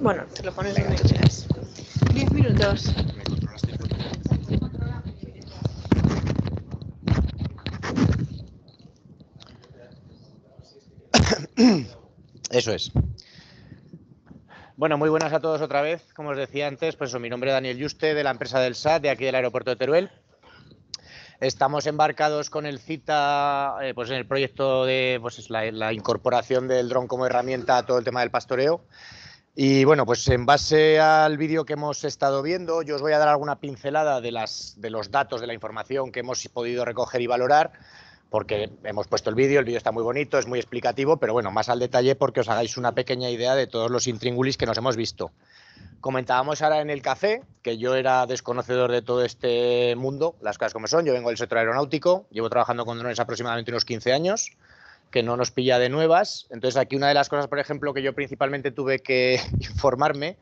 Bueno, te lo pones donde quieras. Minutos. Eso es. Bueno, muy buenas a todos otra vez. Como os decía antes, pues mi nombre es Daniel Yuste, de la empresa del SAT, de aquí del aeropuerto de Teruel. Estamos embarcados con el CITA eh, pues en el proyecto de pues la, incorporación del dron como herramienta a todo el tema del pastoreo. Y bueno, pues en base al vídeo que hemos estado viendo, yo os voy a dar alguna pincelada de, las, de los datos, de la información que hemos podido recoger y valorar, porque hemos puesto el vídeo, el vídeo está muy bonito, es muy explicativo, pero bueno, más al detalle porque os hagáis una pequeña idea de todos los intríngulis que nos hemos visto. Comentábamos ahora en el café que yo era desconocedor de todo este mundo, las cosas como son. Yo vengo del sector aeronáutico, llevo trabajando con drones aproximadamente unos 15 años, que no nos pilla de nuevas. Entonces, aquí una de las cosas, por ejemplo, que yo principalmente tuve que informarme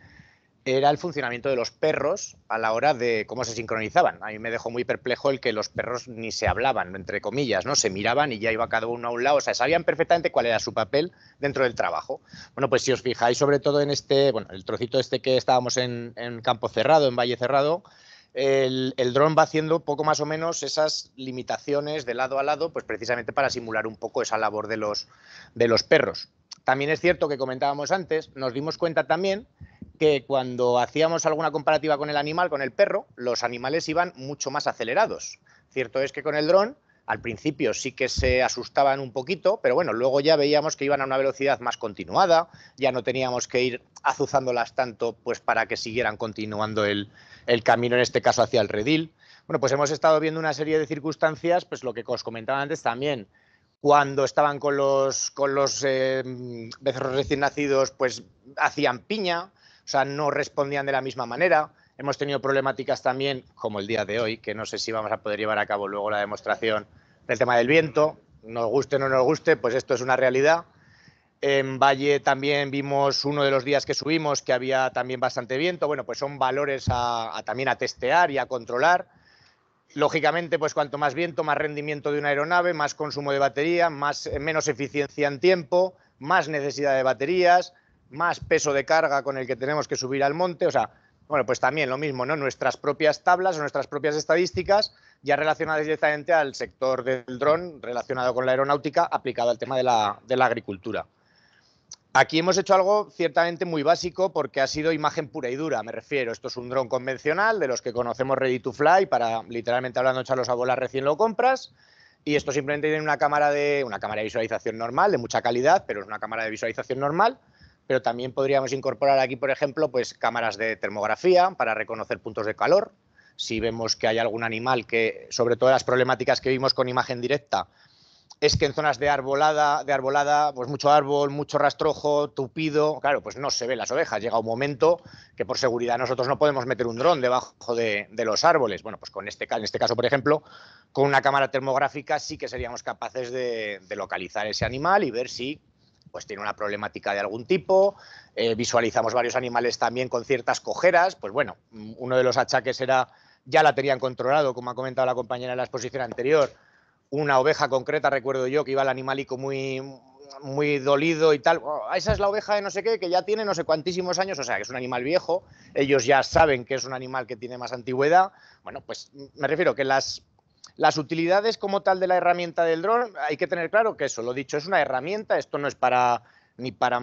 era el funcionamiento de los perros a la hora de cómo se sincronizaban. A mí me dejó muy perplejo el que los perros ni se hablaban, entre comillas, ¿no? Se miraban y ya iba cada uno a un lado, o sea, sabían perfectamente cuál era su papel dentro del trabajo. Bueno, pues si os fijáis sobre todo en este, bueno, el trocito este que estábamos en, en campo cerrado, en valle cerrado, el, dron va haciendo poco más o menos esas limitaciones de lado a lado, pues precisamente para simular un poco esa labor de los, de los perros. También es cierto que comentábamos antes, nos dimos cuenta también que cuando hacíamos alguna comparativa con el animal, con el perro, los animales iban mucho más acelerados. Cierto es que con el dron, al principio sí que se asustaban un poquito, pero bueno, luego ya veíamos que iban a una velocidad más continuada, ya no teníamos que ir azuzándolas tanto pues para que siguieran continuando el, camino, en este caso hacia el redil. Bueno, pues hemos estado viendo una serie de circunstancias, pues lo que os comentaba antes también, cuando estaban con los, con los eh, becerros recién nacidos, pues hacían piña, o sea, no respondían de la misma manera. Hemos tenido problemáticas también, como el día de hoy, que no sé si vamos a poder llevar a cabo luego la demostración del tema del viento. Nos guste o no nos guste, pues esto es una realidad. En Valle también vimos uno de los días que subimos que había también bastante viento. Bueno, pues son valores a, también a testear y a controlar. Lógicamente, pues cuanto más viento, más rendimiento de una aeronave, más consumo de batería, más, menos eficiencia en tiempo, más necesidad de baterías, más peso de carga con el que tenemos que subir al monte. O sea, bueno, pues también lo mismo, ¿no? Nuestras propias tablas nuestras propias estadísticas ya relacionadas directamente al sector del dron, relacionado con la aeronáutica, aplicado al tema de la, de la agricultura. Aquí hemos hecho algo ciertamente muy básico porque ha sido imagen pura y dura, me refiero. Esto es un dron convencional de los que conocemos Ready to Fly para, literalmente hablando, echarlos a volar recién lo compras. Y esto simplemente tiene una cámara de, una cámara de visualización normal, de mucha calidad, pero es una cámara de visualización normal. Pero también podríamos incorporar aquí, por ejemplo, pues cámaras de termografía para reconocer puntos de calor. Si vemos que hay algún animal que, sobre todo las problemáticas que vimos con imagen directa, es que en zonas de arbolada, de arbolada, pues mucho árbol, mucho rastrojo, tupido, claro, pues no se ven las ovejas. Llega un momento que por seguridad nosotros no podemos meter un dron debajo de, de, los árboles. Bueno, pues con este, en este caso, por ejemplo, con una cámara termográfica sí que seríamos capaces de, de localizar ese animal y ver si pues tiene una problemática de algún tipo. Eh, visualizamos varios animales también con ciertas cojeras. Pues bueno, uno de los achaques era, ya la tenían controlado, como ha comentado la compañera en la exposición anterior, una oveja concreta, recuerdo yo, que iba el animalico muy, muy dolido y tal. Oh, esa es la oveja de no sé qué, que ya tiene no sé cuantísimos años, o sea, que es un animal viejo. Ellos ya saben que es un animal que tiene más antigüedad. Bueno, pues me refiero que las, las utilidades como tal de la herramienta del dron, hay que tener claro que eso, lo dicho, es una herramienta, esto no es para ni para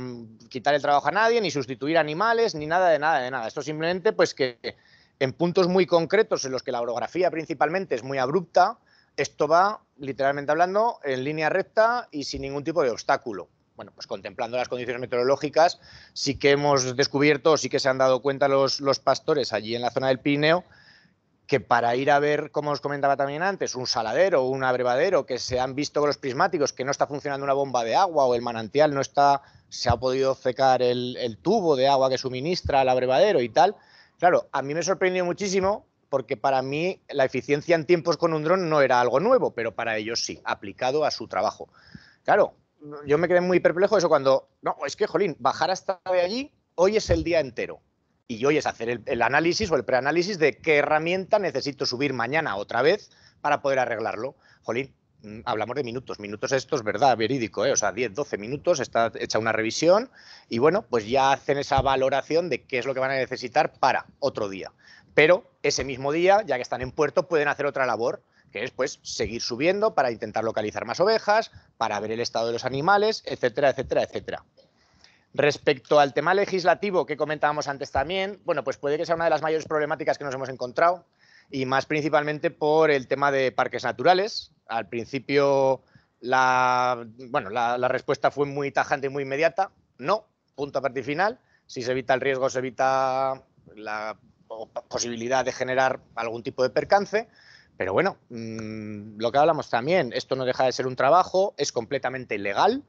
quitar el trabajo a nadie, ni sustituir animales, ni nada de nada de nada. Esto simplemente pues que en puntos muy concretos en los que la orografía principalmente es muy abrupta, esto va, literalmente hablando, en línea recta y sin ningún tipo de obstáculo. Bueno, pues contemplando las condiciones meteorológicas, sí que hemos descubierto, sí que se han dado cuenta los, pastores allí en la zona del Pirineo, que para ir a ver, como os comentaba también antes, un saladero o un abrevadero que se han visto con los prismáticos que no está funcionando una bomba de agua o el manantial no está, se ha podido secar el, el tubo de agua que suministra al abrevadero y tal. Claro, a mí me sorprendió muchísimo porque para mí la eficiencia en tiempos con un dron no era algo nuevo, pero para ellos sí, aplicado a su trabajo. Claro, yo me quedé muy perplejo eso cuando, no, es que, jolín, bajar hasta de allí, hoy es el día entero. Y hoy es hacer el, el análisis o el preanálisis de qué herramienta necesito subir mañana otra vez para poder arreglarlo. Jolín, hablamos de minutos. Minutos esto es verdad, verídico, ¿eh? o sea, 10, 12 minutos, está hecha una revisión y bueno, pues ya hacen esa valoración de qué es lo que van a necesitar para otro día. Pero ese mismo día, ya que están en puerto, pueden hacer otra labor, que es pues seguir subiendo para intentar localizar más ovejas, para ver el estado de los animales, etcétera, etcétera, etcétera. Respecto al tema legislativo que comentábamos antes también, bueno, pues puede que sea una de las mayores problemáticas que nos hemos encontrado y más principalmente por el tema de parques naturales. Al principio la, bueno, la, respuesta fue muy tajante y muy inmediata. No, punto a partir final. Si se evita el riesgo, se evita la posibilidad de generar algún tipo de percance. Pero bueno, mm, lo que hablamos también, esto no deja de ser un trabajo, es completamente ilegal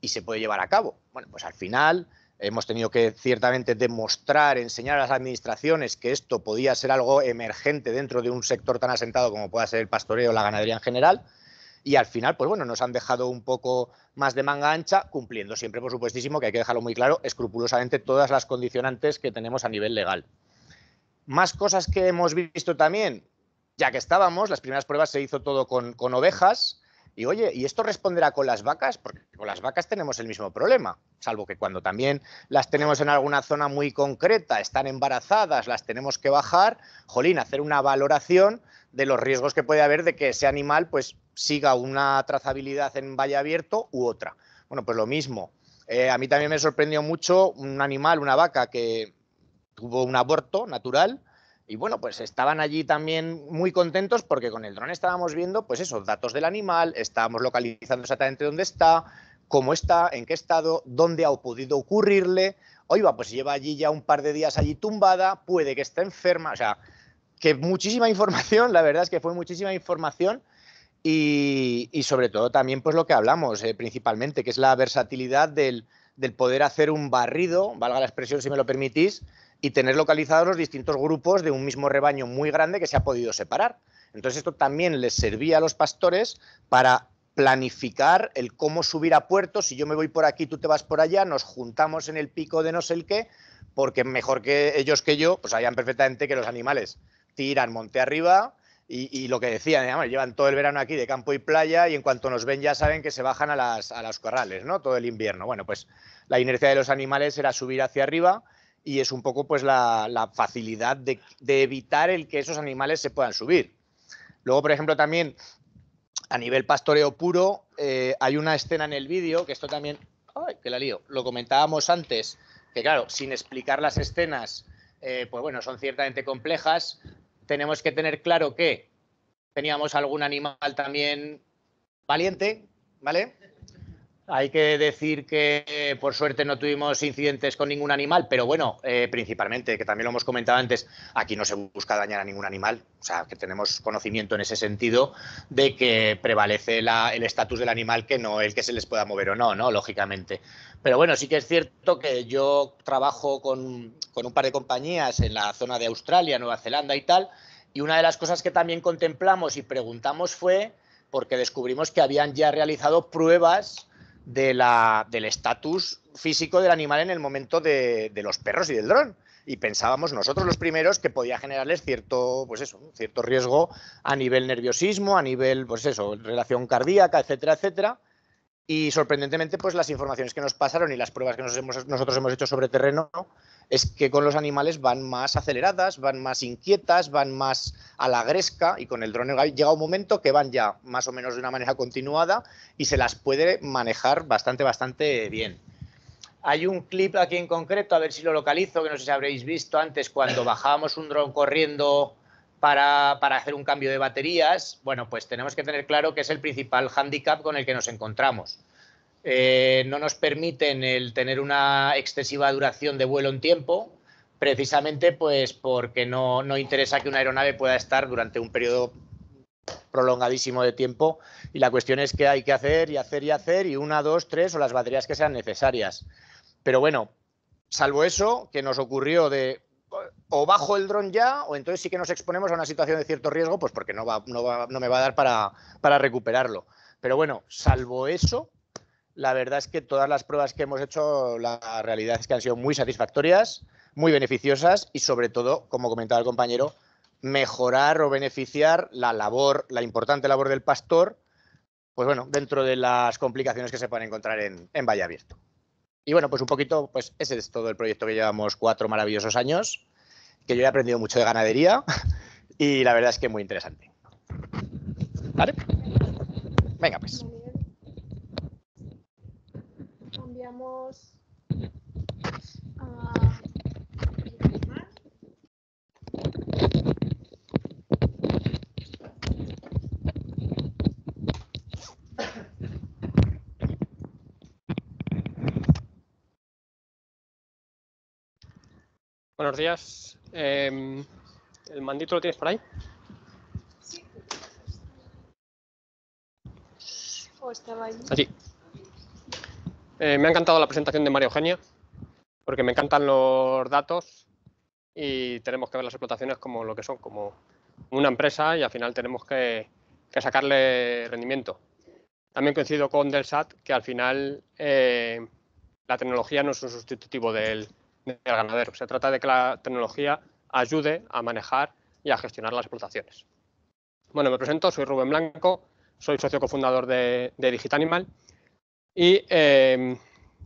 y se puede llevar a cabo. Bueno, pues al final hemos tenido que ciertamente demostrar, enseñar a las administraciones que esto podía ser algo emergente dentro de un sector tan asentado como pueda ser el pastoreo o la ganadería en general. Y al final, pues bueno, nos han dejado un poco más de manga ancha, cumpliendo siempre, por supuestísimo, que hay que dejarlo muy claro, escrupulosamente todas las condicionantes que tenemos a nivel legal. Más cosas que hemos visto también, ya que estábamos, las primeras pruebas se hizo todo con, con ovejas, y oye, ¿y esto responderá con las vacas? Porque con las vacas tenemos el mismo problema, salvo que cuando también las tenemos en alguna zona muy concreta, están embarazadas, las tenemos que bajar, jolín, hacer una valoración de los riesgos que puede haber de que ese animal pues siga una trazabilidad en valle abierto u otra. Bueno, pues lo mismo. Eh, a mí también me sorprendió mucho un animal, una vaca que tuvo un aborto natural, y bueno, pues estaban allí también muy contentos porque con el dron estábamos viendo, pues esos datos del animal, estábamos localizando exactamente dónde está, cómo está, en qué estado, dónde ha podido ocurrirle. Oiga, pues lleva allí ya un par de días allí tumbada, puede que esté enferma, o sea, que muchísima información, la verdad es que fue muchísima información y, sobre todo también pues lo que hablamos eh, principalmente, que es la versatilidad del, del poder hacer un barrido, valga la expresión si me lo permitís, y tener localizados los distintos grupos de un mismo rebaño muy grande que se ha podido separar. Entonces esto también les servía a los pastores para planificar el cómo subir a puerto, si yo me voy por aquí, tú te vas por allá, nos juntamos en el pico de no sé qué, porque mejor que ellos que yo, pues sabían perfectamente que los animales tiran monte arriba y, lo que decían, llevan todo el verano aquí de campo y playa y en cuanto nos ven ya saben que se bajan a, las, a los corrales, ¿no? Todo el invierno. Bueno, pues la inercia de los animales era subir hacia arriba y es un poco pues la, facilidad de, evitar el que esos animales se puedan subir. Luego, por ejemplo, también a nivel pastoreo puro, eh, hay una escena en el vídeo, que esto también, ¡ay, que la lío! Lo comentábamos antes, que claro, sin explicar las escenas, eh, pues bueno, son ciertamente complejas. Tenemos que tener claro que teníamos algún animal también valiente, ¿vale? Hay que decir que por suerte no tuvimos incidentes con ningún animal, pero bueno, eh, principalmente, que también lo hemos comentado antes, aquí no se busca dañar a ningún animal, o sea, que tenemos conocimiento en ese sentido de que prevalece el estatus del animal que no el que se les pueda mover o no, ¿no? Lógicamente. Pero bueno, sí que es cierto que yo trabajo con, con un par de compañías en la zona de Australia, Nueva Zelanda y tal, y una de las cosas que también contemplamos y preguntamos fue porque descubrimos que habían ya realizado pruebas de la, del estatus físico del animal en el momento de, de, los perros y del dron. Y pensábamos nosotros los primeros que podía generarles cierto, pues eso, cierto riesgo a nivel nerviosismo, a nivel, pues eso, relación cardíaca, etcétera, etcétera. Y sorprendentemente, pues las informaciones que nos pasaron y las pruebas que nosotros hemos hecho sobre terreno es que con los animales van más aceleradas, van más inquietas, van más a la gresca y con el drone llega un momento que van ya más o menos de una manera continuada y se las puede manejar bastante, bastante bien. Hay un clip aquí en concreto, a ver si lo localizo, que no sé si habréis visto antes, cuando bajábamos un dron corriendo para, para, hacer un cambio de baterías. Bueno, pues tenemos que tener claro que es el principal hándicap con el que nos encontramos. Eh, no nos permiten el tener una excesiva duración de vuelo en tiempo, precisamente pues porque no, no interesa que una aeronave pueda estar durante un periodo prolongadísimo de tiempo y la cuestión es que hay que hacer y hacer y hacer y una, dos, tres o las baterías que sean necesarias. Pero bueno, salvo eso que nos ocurrió de o bajo el dron ya o entonces sí que nos exponemos a una situación de cierto riesgo pues porque no, va, no, va, no me va a dar para, para recuperarlo. Pero bueno, salvo eso, la verdad es que todas las pruebas que hemos hecho, la realidad es que han sido muy satisfactorias, muy beneficiosas y sobre todo, como comentaba el compañero, mejorar o beneficiar la labor, la importante labor del pastor pues bueno, dentro de las complicaciones que se pueden encontrar en, en Valle Abierto. Y bueno, pues un poquito, pues ese es todo el proyecto que llevamos cuatro maravillosos años, que yo he aprendido mucho de ganadería y la verdad es que muy interesante. ¿Vale? Venga, pues. Cambiamos a... Buenos días. Eh, ¿El mandito lo tienes por ahí? O estaba ahí. Allí. Eh, me ha encantado la presentación de María Eugenia, porque me encantan los datos y tenemos que ver las explotaciones como lo que son, como una empresa y al final tenemos que, que sacarle rendimiento. También coincido con Delsat que al final eh, la tecnología no es un sustitutivo del, del ganadero. Se trata de que la tecnología ayude a manejar y a gestionar las explotaciones. Bueno, me presento, soy Rubén Blanco, soy socio cofundador de, de Digitanimal y eh,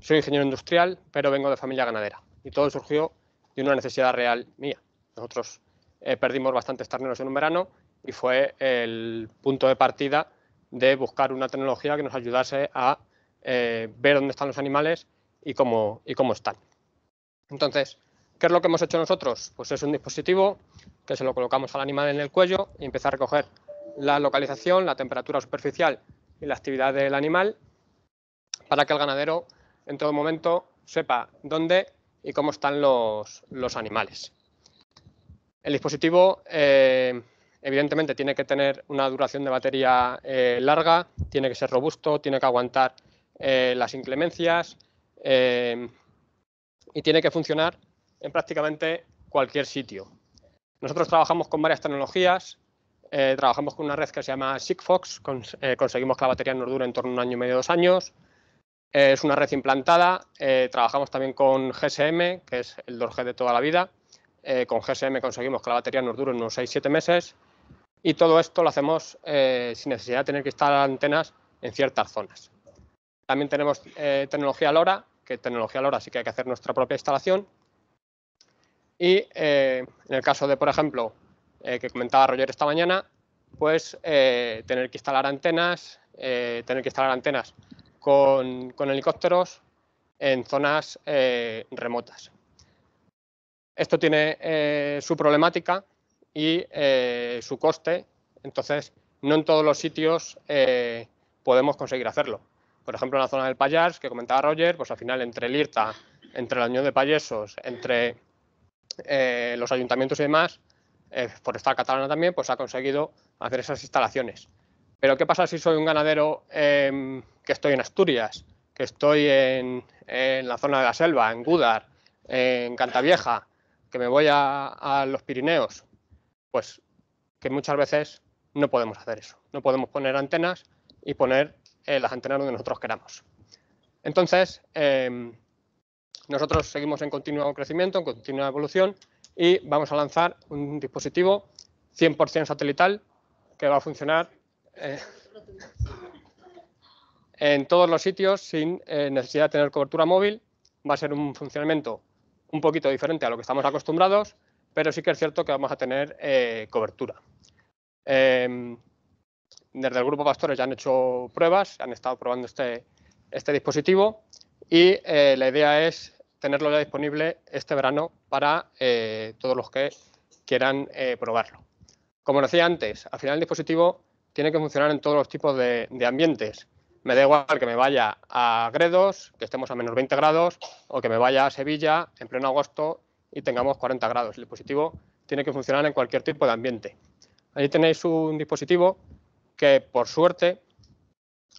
soy ingeniero industrial, pero vengo de familia ganadera. Y todo surgió de una necesidad real mía. Nosotros eh, perdimos bastantes terneros en un verano y fue el punto de partida de buscar una tecnología que nos ayudase a eh, ver dónde están los animales y cómo, y cómo están. Entonces, ¿qué es lo que hemos hecho nosotros? Pues es un dispositivo que se lo colocamos al animal en el cuello y empieza a recoger la localización, la temperatura superficial y la actividad del animal para que el ganadero en todo momento sepa dónde y cómo están los, los animales. El dispositivo eh, evidentemente tiene que tener una duración de batería eh, larga, tiene que ser robusto, tiene que aguantar eh, las inclemencias y tiene que funcionar en prácticamente cualquier sitio. Nosotros trabajamos con varias tecnologías, eh, trabajamos con una red que se llama Sigfox, eh, conseguimos que la batería nos dure en torno a un año y medio, dos años. Eh, es una red implantada, trabajamos también con GSM, que es el 2G de toda la vida. con GSM conseguimos que la batería nos dure unos 6-7 meses y todo esto lo hacemos sin necesidad de tener que instalar antenas en ciertas zonas. También tenemos tecnología LoRa, que tecnología LoRa sí que hay que hacer nuestra propia instalación. Y eh, en el caso de, por ejemplo, eh, que comentaba Roger esta mañana, pues eh, tener que instalar antenas, tener que instalar antenas con, con helicópteros en zonas remotas. Esto tiene su problemática y su coste, entonces no en todos los sitios podemos conseguir hacerlo por ejemplo, en la zona del Pallars, que comentaba Roger, pues al final entre el IRTA, entre la Unión de Payesos, entre eh, los ayuntamientos y demás, eh, Forestal Catalana también, pues ha conseguido hacer esas instalaciones. Pero ¿qué pasa si soy un ganadero eh, que estoy en Asturias, que estoy en, la zona de la selva, en Gúdar, en Cantavieja, que me voy a los Pirineos? Pues que muchas veces no podemos hacer eso. No podemos poner antenas y poner eh, las antenas donde nosotros queramos. Entonces, eh, nosotros seguimos en continuo crecimiento, en continua evolución y vamos a lanzar un dispositivo 100% satelital que va a funcionar eh, en todos los sitios sin necesidad de tener cobertura móvil. Va a ser un funcionamiento un poquito diferente a lo que estamos acostumbrados, pero sí que es cierto que vamos a tener cobertura. Desde el Grupo Pastores ya han hecho pruebas, han estado probando este, este dispositivo y eh, la idea es tenerlo ya disponible este verano para eh, todos los que quieran eh, probarlo. Como decía antes, al final el dispositivo tiene que funcionar en todos los tipos de, de, ambientes. Me da igual que me vaya a Gredos, que estemos a menos 20 grados, o que me vaya a Sevilla en pleno agosto y tengamos 40 grados. El dispositivo tiene que funcionar en cualquier tipo de ambiente. Ahí tenéis un dispositivo que por suerte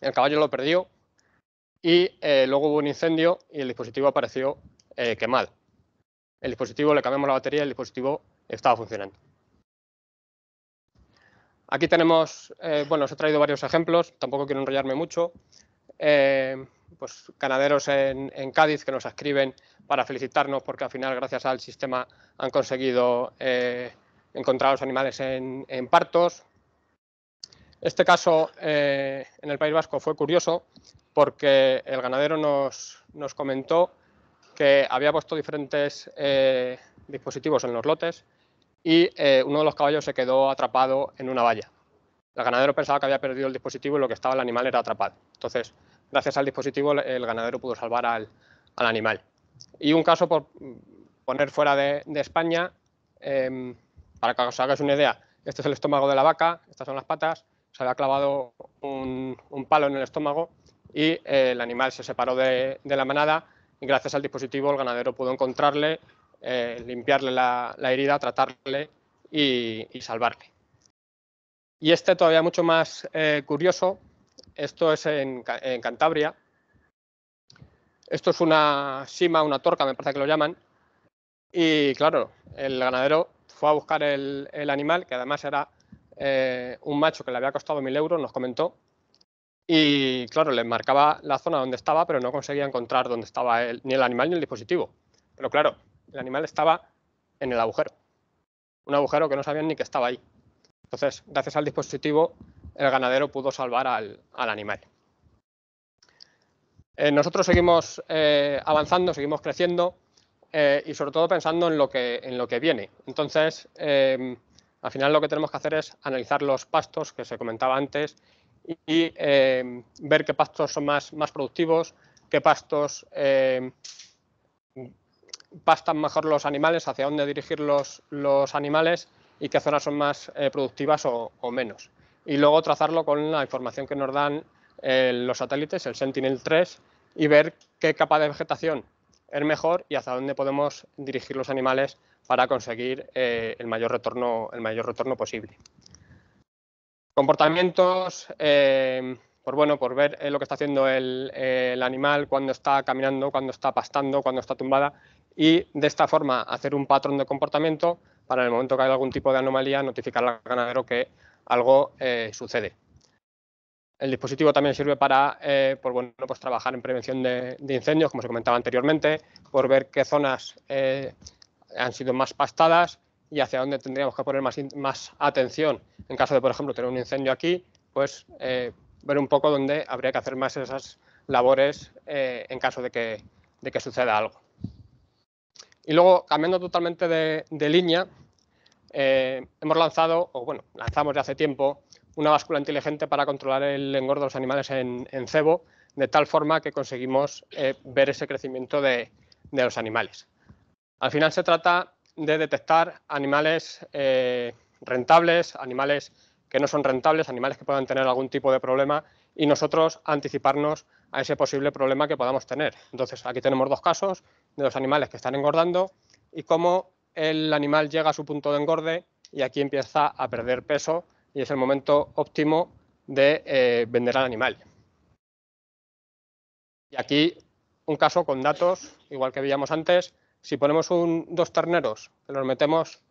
el caballo lo perdió y eh, luego hubo un incendio y el dispositivo apareció eh, quemado. El dispositivo, le cambiamos la batería y el dispositivo estaba funcionando. Aquí tenemos, eh, bueno, os he traído varios ejemplos, tampoco quiero enrollarme mucho. Pues ganaderos en, Cádiz que nos escriben para felicitarnos porque al final, gracias al sistema, han conseguido encontrar los animales en partos. Este caso eh, en el País Vasco fue curioso porque el ganadero nos, comentó que había puesto diferentes eh, dispositivos en los lotes y eh, uno de los caballos se quedó atrapado en una valla. El ganadero pensaba que había perdido el dispositivo y lo que estaba el animal era atrapado. Entonces, gracias al dispositivo, el ganadero pudo salvar al, animal. Y un caso por poner fuera de, España, em, para que os hagáis una idea, este es el estómago de la vaca, estas son las patas, se había clavado un, palo en el estómago y eh, el animal se separó de la manada y gracias al dispositivo el ganadero pudo encontrarle, eh, limpiarle la, herida, tratarle y, salvarle. Y este todavía mucho más eh, curioso, esto es en, Cantabria. Esto es una sima, una torca, me parece que lo llaman. Y claro, el ganadero fue a buscar el, animal, que además era eh, un macho que le había costado mil euros, nos comentó, y claro, le marcaba la zona donde estaba, pero no conseguía encontrar dónde estaba ni el animal ni el dispositivo. Pero claro, el animal estaba en el agujero. Un agujero que no sabían ni que estaba ahí. Entonces, gracias al dispositivo, el ganadero pudo salvar al, animal. Eh, nosotros seguimos eh, avanzando, seguimos creciendo y sobre todo pensando en lo que, en lo que viene. Entonces, al final lo que tenemos que hacer es analizar los pastos que se comentaba antes y eh, ver qué pastos son más, más productivos, qué pastos eh, pastan mejor los animales, hacia dónde dirigir los, los animales y qué zonas son más eh, productivas o, menos. Y luego trazarlo con la información que nos dan los satélites, el Sentinel-3, y ver qué capa de vegetación es mejor y hacia dónde podemos dirigir los animales para conseguir el, mayor retorno, el mayor retorno posible. Comportamientos, eh, por bueno, por ver eh, lo que está haciendo el, animal cuando está caminando, cuando está pastando, cuando está tumbada y de esta forma hacer un patrón de comportamiento para en el momento que haya algún tipo de anomalía notificar al ganadero que algo eh, sucede. El dispositivo también sirve para por, bueno, pues trabajar en prevención de, incendios, como se comentaba anteriormente, por ver qué zonas han sido más pastadas y hacia dónde tendríamos que poner más, atención en caso de, por ejemplo, tener un incendio aquí, pues eh, ver un poco dónde habría que hacer más esas labores eh, en caso de que, de que, suceda algo. Y luego, cambiando totalmente de, línea, eh, hemos lanzado, o bueno, lanzamos ya hace tiempo, una báscula inteligente para controlar el engordo de los animales en, cebo, de tal forma que conseguimos ver ese crecimiento de, de, los animales. Al final se trata de detectar animales eh, rentables, animales que no son rentables, animales que puedan tener algún tipo de problema y nosotros anticiparnos a ese posible problema que podamos tener. Entonces, aquí tenemos dos casos de los animales que están engordando y cómo el animal llega a su punto de engorde y aquí empieza a perder peso y es el momento óptimo de eh, vender al animal. Y aquí un caso con datos, igual que veíamos antes, si ponemos dos terneros que los metemos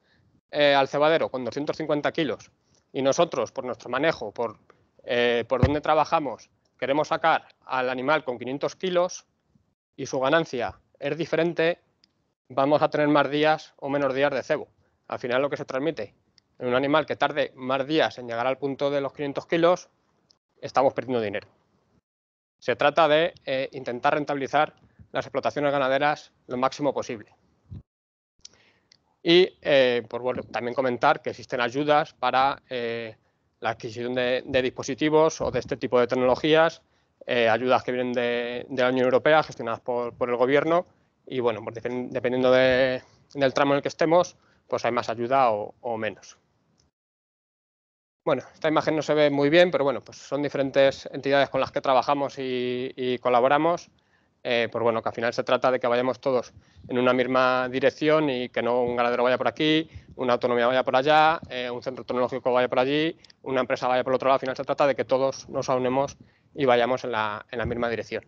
eh, al cebadero con 250 kilos y nosotros, por nuestro manejo, por, eh, por donde trabajamos, queremos sacar al animal con 500 kilos y su ganancia es diferente, vamos a tener más días o menos días de cebo. Al final lo que se transmite en un animal que tarde más días en llegar al punto de los 500 kilos, estamos perdiendo dinero. Se trata de eh, intentar rentabilizar las explotaciones ganaderas lo máximo posible. Y eh, pues también comentar que existen ayudas para eh, la adquisición de, dispositivos o de este tipo de tecnologías, eh, ayudas que vienen de, la Unión Europea, gestionadas por, el gobierno, y bueno, pues dependiendo del tramo en el que estemos, pues hay más ayuda o, menos. Bueno, esta imagen no se ve muy bien, pero bueno, pues son diferentes entidades con las que trabajamos y colaboramos. Eh, pues bueno, que al final se trata de que vayamos todos en una misma dirección y que no un ganadero vaya por aquí, una autonomía vaya por allá, eh, un centro tecnológico vaya por allí, una empresa vaya por otro lado. Al final se trata de que todos nos aunemos y vayamos en la, misma dirección.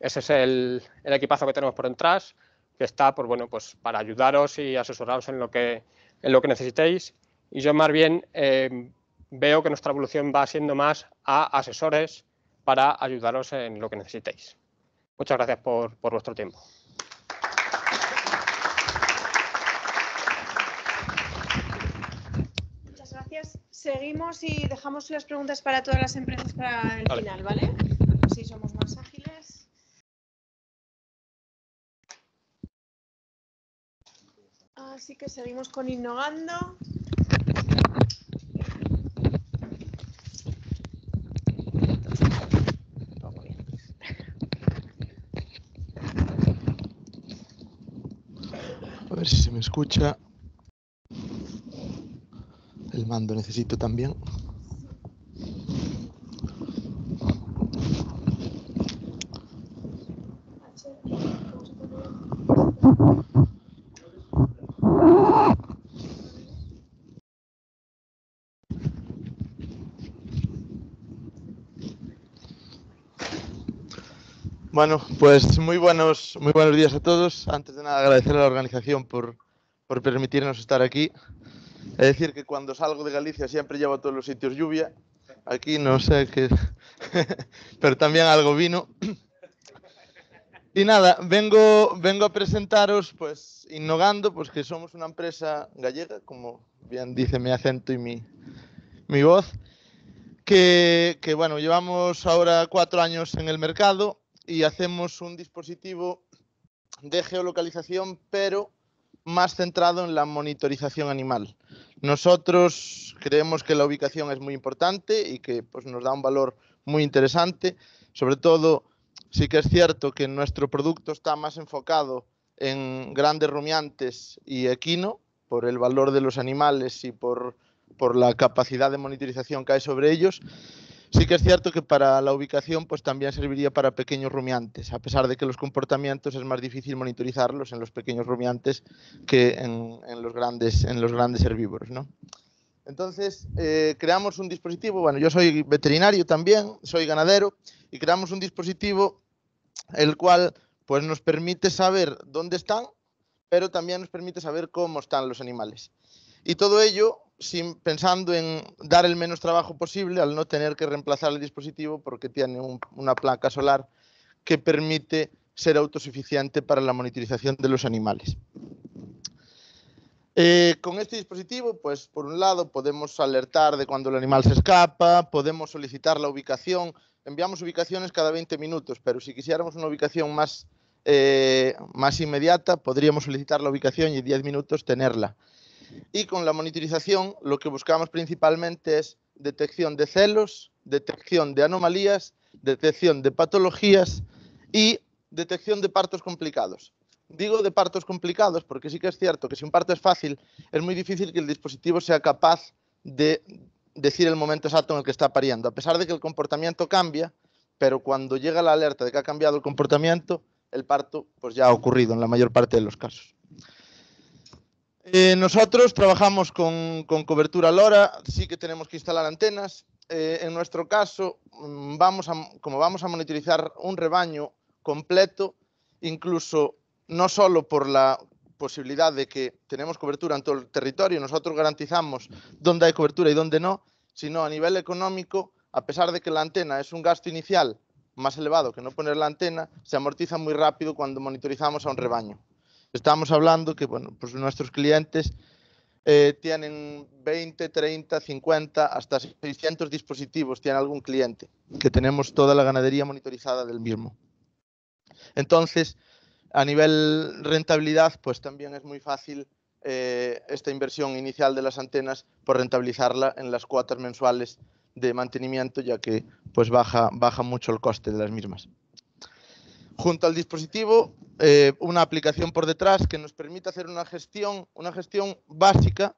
Ese es el, equipazo que tenemos por detrás, que está pues bueno, pues para ayudaros y asesoraros en lo que, en lo que necesitéis. Y yo más bien eh, veo que nuestra evolución va siendo más a asesores para ayudaros en lo que necesitéis. Muchas gracias por, vuestro tiempo. Muchas gracias. seguimos y dejamos las preguntas para todas las empresas para el Vale. final, ¿vale? Así somos más ágiles. Así que seguimos con Innogando. Todo bien. A ver si se me escucha. El mando necesito también. Bueno, pues muy buenos, muy buenos días a todos. Antes de nada, agradecer a la organización por, por permitirnos estar aquí. Es decir, que cuando salgo de Galicia siempre llevo a todos los sitios lluvia. Aquí no sé qué, pero también algo vino. Y nada, vengo, vengo a presentaros, pues, Innogando, pues que somos una empresa gallega, como bien dice mi acento y mi, mi voz, que, que, bueno, llevamos ahora cuatro años en el mercado y hacemos un dispositivo de geolocalización, pero más centrado en la monitorización animal. Nosotros creemos que la ubicación es muy importante y que pues, nos da un valor muy interesante. Sobre todo, sí que es cierto que nuestro producto está más enfocado en grandes rumiantes y equino, por el valor de los animales y por, por la capacidad de monitorización que hay sobre ellos. Sí que es cierto que para la ubicación pues también serviría para pequeños rumiantes, a pesar de que los comportamientos es más difícil monitorizarlos en los pequeños rumiantes que en, los, grandes, en los grandes herbívoros. ¿no? Entonces, eh, creamos un dispositivo, bueno, yo soy veterinario también, soy ganadero, y creamos un dispositivo el cual pues, nos permite saber dónde están, pero también nos permite saber cómo están los animales. Y todo ello sin, pensando en dar el menos trabajo posible al no tener que reemplazar el dispositivo porque tiene un, una placa solar que permite ser autosuficiente para la monitorización de los animales. Eh, con este dispositivo, pues por un lado podemos alertar de cuando el animal se escapa, podemos solicitar la ubicación, enviamos ubicaciones cada 20 minutos, pero si quisiéramos una ubicación más, eh, más inmediata, podríamos solicitar la ubicación y en 10 minutos tenerla. Y con la monitorización lo que buscamos principalmente es detección de celos, detección de anomalías, detección de patologías y detección de partos complicados. Digo de partos complicados porque sí que es cierto que si un parto es fácil, es muy difícil que el dispositivo sea capaz de decir el momento exacto en el que está pariendo, a pesar de que el comportamiento cambia, pero cuando llega la alerta de que ha cambiado el comportamiento, el parto pues ya ha ocurrido en la mayor parte de los casos. Eh, nosotros trabajamos con, con, cobertura LoRa, sí que tenemos que instalar antenas. Eh, en nuestro caso, vamos a, como vamos a monitorizar un rebaño completo, incluso no solo por la posibilidad de que tenemos cobertura en todo el territorio, nosotros garantizamos dónde hay cobertura y dónde no, sino a nivel económico, a pesar de que la antena es un gasto inicial más elevado que no poner la antena, se amortiza muy rápido cuando monitorizamos a un rebaño. Estamos hablando que pues nuestros clientes eh, tienen 20, 30, 50, hasta 600 dispositivos, tiene algún cliente, que tenemos toda la ganadería monitorizada del mismo. Entonces, a nivel rentabilidad, pues también es muy fácil eh, esta inversión inicial de las antenas por rentabilizarla en las cuotas mensuales de mantenimiento, ya que pues baja, baja mucho el coste de las mismas. Junto al dispositivo, eh, una aplicación por detrás que nos permite hacer una gestión, una gestión básica,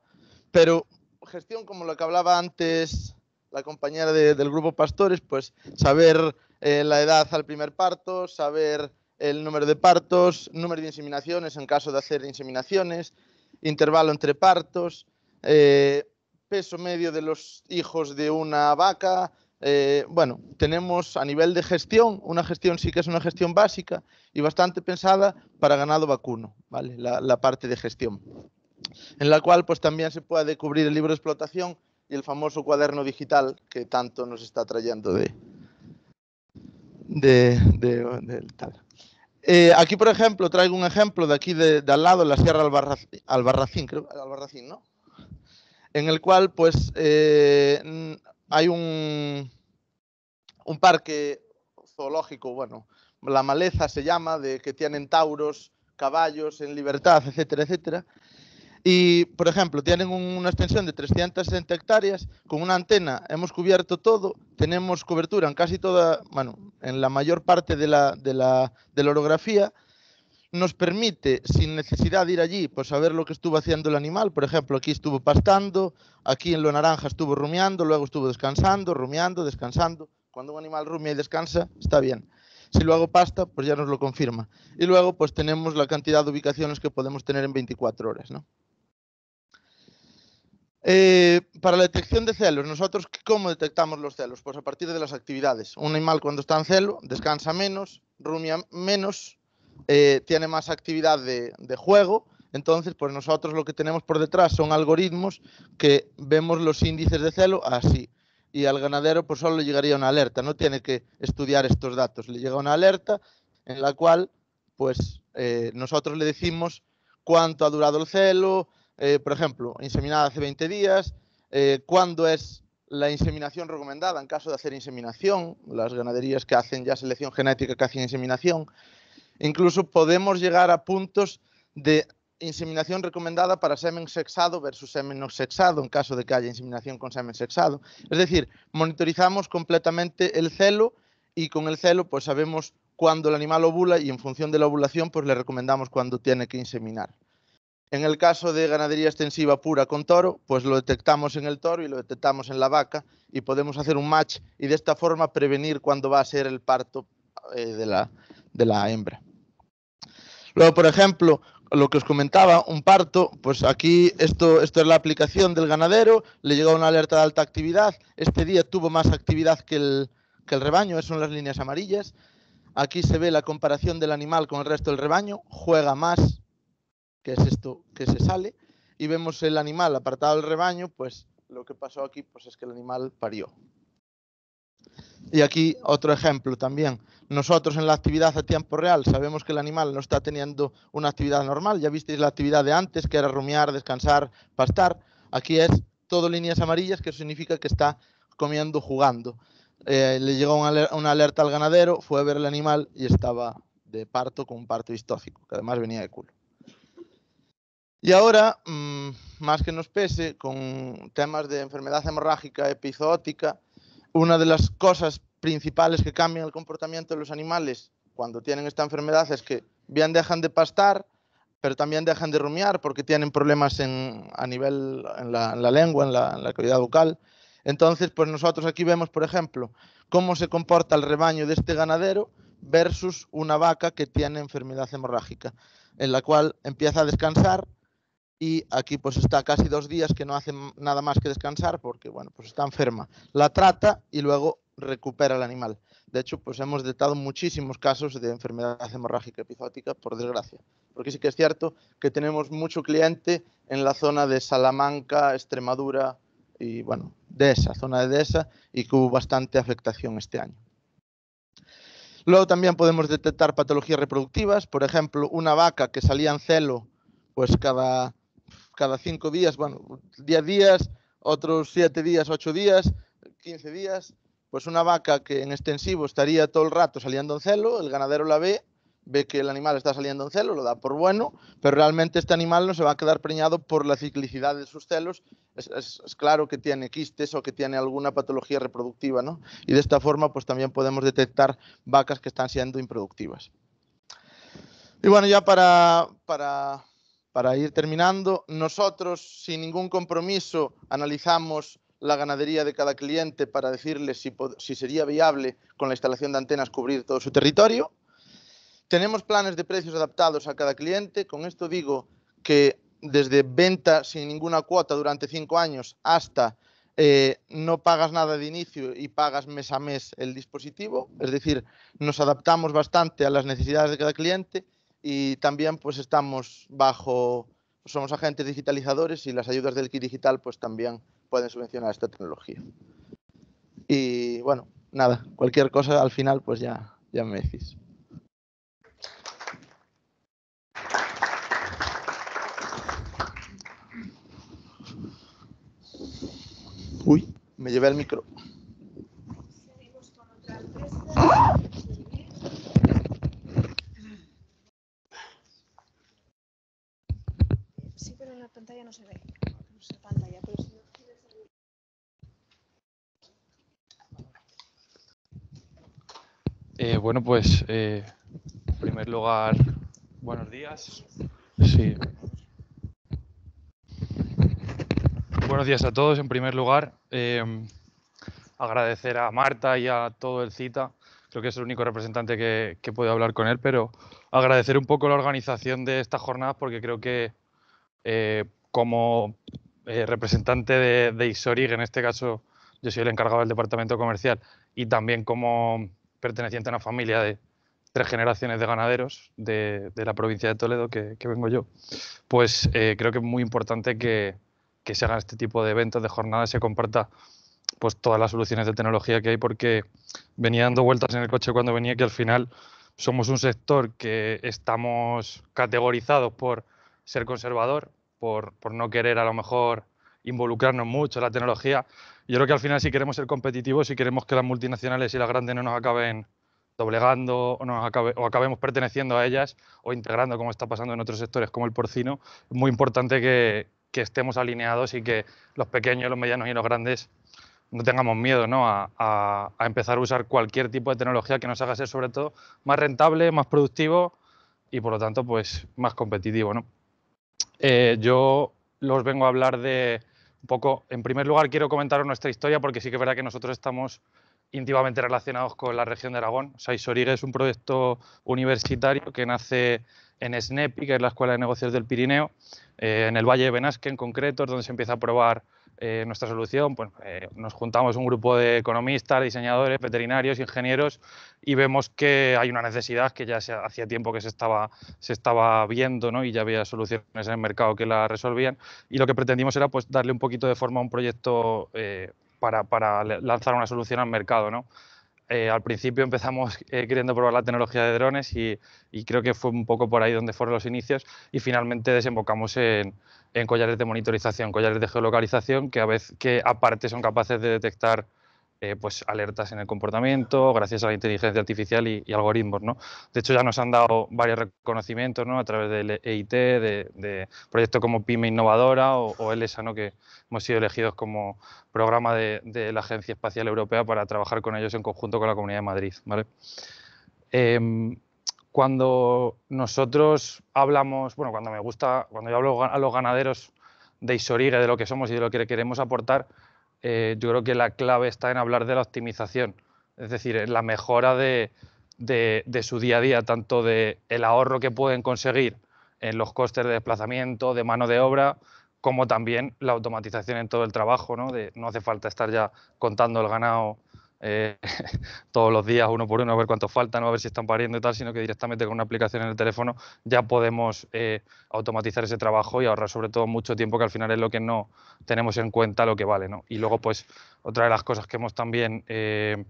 pero gestión como la que hablaba antes la compañera de, del grupo Pastores, pues saber eh, la edad al primer parto, saber el número de partos, número de inseminaciones en caso de hacer inseminaciones, intervalo entre partos, eh, peso medio de los hijos de una vaca. Eh, bueno, tenemos a nivel de gestión, una gestión sí que es una gestión básica y bastante pensada para ganado vacuno, ¿vale? la, parte de gestión, en la cual pues también se puede cubrir el libro de explotación y el famoso cuaderno digital que tanto nos está trayendo de, de, de, tal. Eh, aquí, por ejemplo, traigo un ejemplo de aquí de, al lado, la Sierra Albarracín, Albarracín, creo, Albarracín, ¿no? en el cual pues eh, hay un, parque zoológico, bueno, la maleza se llama, de que tienen tauros, caballos en libertad, etcétera, etcétera. Y, por ejemplo, tienen un- una extensión de 360 hectáreas, con una antena hemos cubierto todo, tenemos cobertura en casi toda, bueno, en la mayor parte de la, de la, de la orografía, nos permite, sin necesidad de ir allí, pues saber lo que estuvo haciendo el animal. Por ejemplo, aquí estuvo pastando, aquí en lo naranja estuvo rumiando, luego estuvo descansando, rumiando, descansando. Cuando un animal rumia y descansa, está bien. Si luego pasta, pues ya nos lo confirma. Y luego, pues tenemos la cantidad de ubicaciones que podemos tener en 24 horas, ¿no? Eh, para la detección de celos, nosotros ¿cómo detectamos los celos? Pues a partir de las actividades. Un animal cuando está en celo descansa menos, rumia menos, eh, tiene más actividad de, juego. Entonces, pues nosotros lo que tenemos por detrás son algoritmos que vemos los índices de celo así. Y al ganadero pues solo le llegaría una alerta, no tiene que estudiar estos datos. Le llega una alerta en la cual pues eh, nosotros le decimos cuánto ha durado el celo, eh, por ejemplo, inseminada hace 20 días, eh, cuándo es la inseminación recomendada en caso de hacer inseminación, las ganaderías que hacen ya selección genética que hacen inseminación. Incluso podemos llegar a puntos de inseminación recomendada para semen sexado versus semen no sexado en caso de que haya inseminación con semen sexado. Es decir, monitorizamos completamente el celo y con el celo pues sabemos cuándo el animal ovula y en función de la ovulación pues le recomendamos cuándo tiene que inseminar. En el caso de ganadería extensiva pura con toro, pues lo detectamos en el toro y lo detectamos en la vaca y podemos hacer un match y de esta forma prevenir cuándo va a ser el parto eh, de, la, de la hembra. Luego, por ejemplo, lo que os comentaba, un parto, pues aquí esto, esto es la aplicación del ganadero, le llegó una alerta de alta actividad, este día tuvo más actividad que el, que el rebaño, son las líneas amarillas. Aquí se ve la comparación del animal con el resto del rebaño, juega más, que es esto que se sale, y vemos el animal apartado del rebaño, pues lo que pasó aquí pues es que el animal parió. Y aquí otro ejemplo también. Nosotros en la actividad a tiempo real sabemos que el animal no está teniendo una actividad normal. Ya visteis la actividad de antes, que era rumiar, descansar, pastar. Aquí es todo líneas amarillas, que significa que está comiendo, jugando. Eh, le llegó una, una alerta al ganadero, fue a ver el animal y estaba de parto con un parto histófico, que además venía de culo. Y ahora, mm, más que nos pese, con temas de enfermedad hemorrágica epizootica, una de las cosas principales que cambian el comportamiento de los animales cuando tienen esta enfermedad es que bien dejan de pastar, pero también dejan de rumiar porque tienen problemas en, a nivel en la, en la lengua, en la, en la cavidad bucal. Entonces, pues nosotros aquí vemos, por ejemplo, cómo se comporta el rebaño de este ganadero versus una vaca que tiene enfermedad hemorrágica, en la cual empieza a descansar y aquí pues está casi dos días que no hace nada más que descansar porque bueno pues está enferma. La trata y luego recupera el animal. De hecho pues hemos detectado muchísimos casos de enfermedad hemorrágica epizootica por desgracia. Porque sí que es cierto que tenemos mucho cliente en la zona de Salamanca Extremadura y bueno de esa zona de esa y que hubo bastante afectación este año. Luego también podemos detectar patologías reproductivas, por ejemplo, una vaca que salía en celo pues cada cada cinco días, bueno, 10 días, otros 7 días, 8 días, 15 días, pues una vaca que en extensivo estaría todo el rato saliendo en celo, el ganadero la ve, ve que el animal está saliendo en celo, lo da por bueno, pero realmente este animal no se va a quedar preñado por la ciclicidad de sus celos, es claro que tiene quistes o que tiene alguna patología reproductiva, ¿no? Y de esta forma pues también podemos detectar vacas que están siendo improductivas. Y bueno, ya para, para, para ir terminando, nosotros sin ningún compromiso analizamos la ganadería de cada cliente para pod- si sería viable con la instalación de antenas cubrir todo su territorio. Tenemos planes de precios adaptados a cada cliente. Con esto digo que desde venta sin ninguna cuota durante cinco años hasta eh, no pagas nada de inicio y pagas mes a mes el dispositivo. Es decir, nos adaptamos bastante a las necesidades de cada cliente y también pues estamos bajo, somos agentes digitalizadores y las ayudas del kit digital pues también pueden subvencionar esta tecnología. Y bueno, nada, cualquier cosa al final pues ya, ya me decís. Me llevé el micro. Sí, pero en la pantalla no se ve. No pantalla, pero si no Eh, bueno, pues eh, en primer lugar, buenos días. Sí. Buenos días a todos. En primer lugar, eh, agradecer a Marta y a todo el CITA. Creo que es el único representante que, que puedo hablar con él, pero agradecer un poco la organización de estas jornadas porque creo que eh, como eh, representante de, de ISORIG, en este caso yo soy el encargado del departamento comercial, y también como perteneciente a una familia de tres generaciones de ganaderos de, de la provincia de Toledo, que, que vengo yo, pues eh, creo que es muy importante que, que se hagan este tipo de eventos, de jornadas, se comparta pues todas las soluciones de tecnología que hay, porque venía dando vueltas en el coche cuando venía que al final somos un sector que estamos categorizados por ser conservador, por, por no querer a lo mejor involucrarnos mucho en la tecnología. Yo creo que al final si queremos ser competitivos, si queremos que las multinacionales y las grandes no nos acaben doblegando o, nos acabe- o acabemos perteneciendo a ellas o integrando como está pasando en otros sectores como el porcino, es muy importante que, que estemos alineados y que los pequeños, los medianos y los grandes no tengamos miedo ¿no? A, a- a empezar a usar cualquier tipo de tecnología que nos haga ser sobre todo más rentable, más productivo y por lo tanto pues más competitivo. ¿no? Eh, yo los vengo a hablar de un poco, en primer lugar quiero comentaros nuestra historia porque sí que es verdad que nosotros estamos íntimamente relacionados con la región de Aragón. O sea, Isorigue es un proyecto universitario que nace en SNEPI, que es la Escuela de Negocios del Pirineo, eh, en el Valle de Benasque en concreto, es donde se empieza a probar eh, nuestra solución. Pues, eh, nos juntamos un grupo de economistas, diseñadores, veterinarios, ingenieros y vemos que hay una necesidad que ya hacía tiempo que se estaba, se estaba viendo ¿no? y ya había soluciones en el mercado que la resolvían. Y lo que pretendimos era pues, darle un poquito de forma a un proyecto para, para lanzar una solución al mercado. ¿no? Eh, al principio empezamos eh, queriendo probar la tecnología de drones y, creo que fue un poco por ahí donde fueron los inicios y finalmente desembocamos en, en collares de monitorización, collares de geolocalización que a veces que aparte son capaces de detectar eh, pues alertas en el comportamiento gracias a la inteligencia artificial y, algoritmos. ¿no? De hecho ya nos han dado varios reconocimientos ¿no? a través del EIT, de, proyectos como PyME Innovadora o, o ELESA, que hemos sido elegidos como programa de, la Agencia Espacial Europea para trabajar con ellos en conjunto con la Comunidad de Madrid. Em, cuando nosotros hablamos, bueno, cuando me gusta, cuando yo hablo a los ganaderos de Isorigue, de lo que somos y de lo que queremos aportar, eh, yo creo que la clave está en hablar de la optimización, es decir, en la mejora de, de- de su día a día, tanto de el ahorro que pueden conseguir en los costes de desplazamiento, de mano de obra, como también la automatización en todo el trabajo, ¿no? De, no hace falta estar ya contando el ganado eh, todos los días uno por uno a ver cuántos faltan a ver si están pariendo y tal, sino que directamente con una aplicación en el teléfono ya podemos eh, automatizar ese trabajo y ahorrar sobre todo mucho tiempo que al final es lo que no tenemos en cuenta lo que vale. ¿no? Y luego pues otra de las cosas que hemos también eh,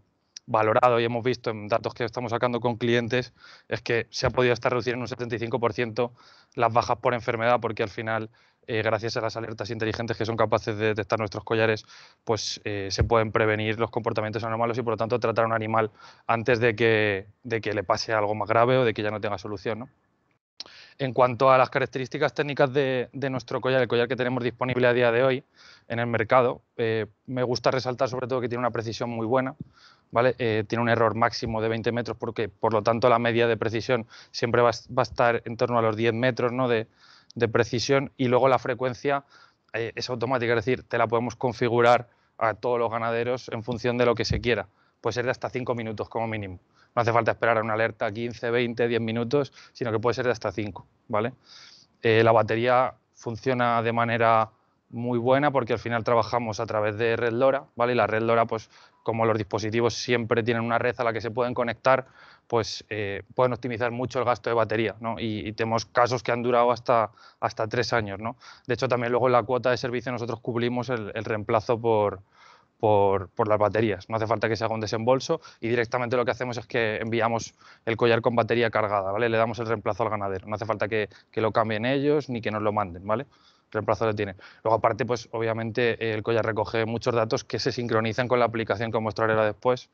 valorado y hemos visto en datos que estamos sacando con clientes es que se ha podido hasta reducir en un 75% las bajas por enfermedad porque al final eh, gracias a las alertas inteligentes que son capaces de detectar nuestros collares, pues eh, se pueden prevenir los comportamientos anormales y por lo tanto tratar a un animal antes de que, de que le pase algo más grave o de que ya no tenga solución. ¿no? En cuanto a las características técnicas de, de nuestro collar, el collar que tenemos disponible a día de hoy en el mercado, eh, me gusta resaltar sobre todo que tiene una precisión muy buena, ¿vale? Eh, tiene un error máximo de 20 metros porque por lo tanto la media de precisión siempre va, va a estar en torno a los 10 metros ¿no? de, de precisión y luego la frecuencia eh, es automática, es decir, te la podemos configurar a todos los ganaderos en función de lo que se quiera. Puede ser de hasta 5 minutos como mínimo. No hace falta esperar a una alerta 15, 20, 10 minutos, sino que puede ser de hasta 5, ¿vale? Eh, la batería funciona de manera muy buena porque al final trabajamos a través de red LoRa, ¿vale? Y la red LoRa, pues como los dispositivos siempre tienen una red a la que se pueden conectar, pues eh, pueden optimizar mucho el gasto de batería, ¿no? Y, y tenemos casos que han durado hasta, hasta tres años, ¿no? De hecho, también luego en la cuota de servicio nosotros cubrimos el, el reemplazo por, por, por las baterías. No hace falta que se haga un desembolso y directamente lo que hacemos es que enviamos el collar con batería cargada, ¿vale? Le damos el reemplazo al ganadero. No hace falta que, que lo cambien ellos ni que nos lo manden, ¿vale? Reemplazo le tiene. Luego, aparte, pues obviamente el collar recoge muchos datos que se sincronizan con la aplicación que os mostraré después.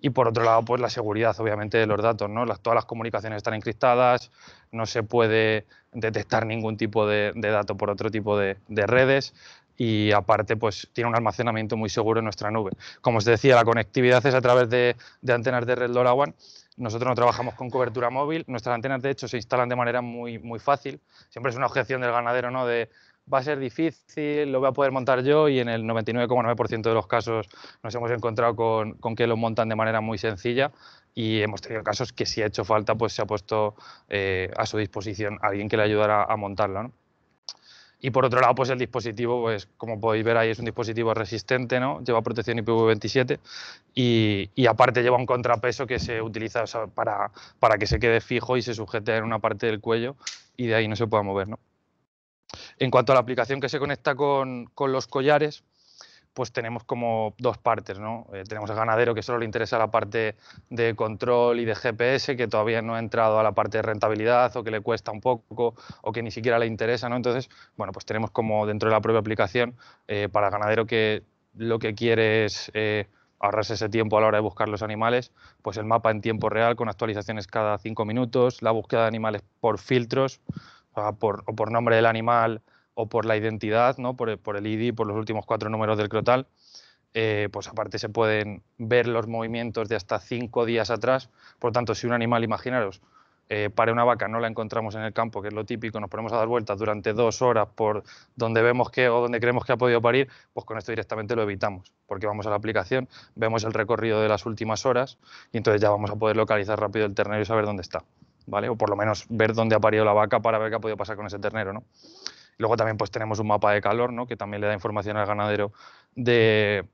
Y por otro lado, pues la seguridad, obviamente, de los datos, ¿no? Las, todas las comunicaciones están encriptadas, no se puede detectar ningún tipo de, dato por otro tipo de, redes y aparte pues tiene un almacenamiento muy seguro en nuestra nube. Como os decía, la conectividad es a través de, de antenas de red LoRaWAN nosotros no trabajamos con cobertura móvil, nuestras antenas de hecho se instalan de manera muy, muy fácil. Siempre es una objeción del ganadero, ¿no? De va a ser difícil, lo voy a poder montar yo y en el 99,9% de los casos nos hemos encontrado con, con, que lo montan de manera muy sencilla y hemos tenido casos que si ha hecho falta pues se ha puesto eh, a su disposición alguien que le ayudara a montarlo. ¿no? Y por otro lado, pues el dispositivo, pues como podéis ver ahí, es un dispositivo resistente, ¿no? Lleva protección IPv27 y, y aparte lleva un contrapeso que se utiliza para, para que se quede fijo y se sujete en una parte del cuello y de ahí no se pueda mover, ¿no? En cuanto a la aplicación que se conecta con, los collares, pues tenemos como dos partes, ¿no? Eh, tenemos el ganadero que solo le interesa la parte de control y de GPS, que todavía no ha entrado a la parte de rentabilidad o que le cuesta un poco o que ni siquiera le interesa, ¿no? Entonces, bueno, pues tenemos como dentro de la propia aplicación eh, para el ganadero que lo que quiere es eh, ahorrarse ese tiempo a la hora de buscar los animales, pues el mapa en tiempo real con actualizaciones cada cinco minutos, la búsqueda de animales por filtros, o por, nombre del animal o por la identidad, ¿no? por, el ID, por los últimos cuatro números del crotal, eh, pues aparte se pueden ver los movimientos de hasta cinco días atrás. Por tanto, si un animal, imaginaros, eh, para una vaca no la encontramos en el campo, que es lo típico, nos ponemos a dar vueltas durante dos horas por donde vemos que o donde creemos que ha podido parir, pues con esto directamente lo evitamos, porque vamos a la aplicación, vemos el recorrido de las últimas horas y entonces ya vamos a poder localizar rápido el ternero y saber dónde está, ¿vale? O por lo menos ver dónde ha parido la vaca para ver qué ha podido pasar con ese ternero, ¿no? Luego también pues tenemos un mapa de calor, ¿no? que también le da información al ganadero de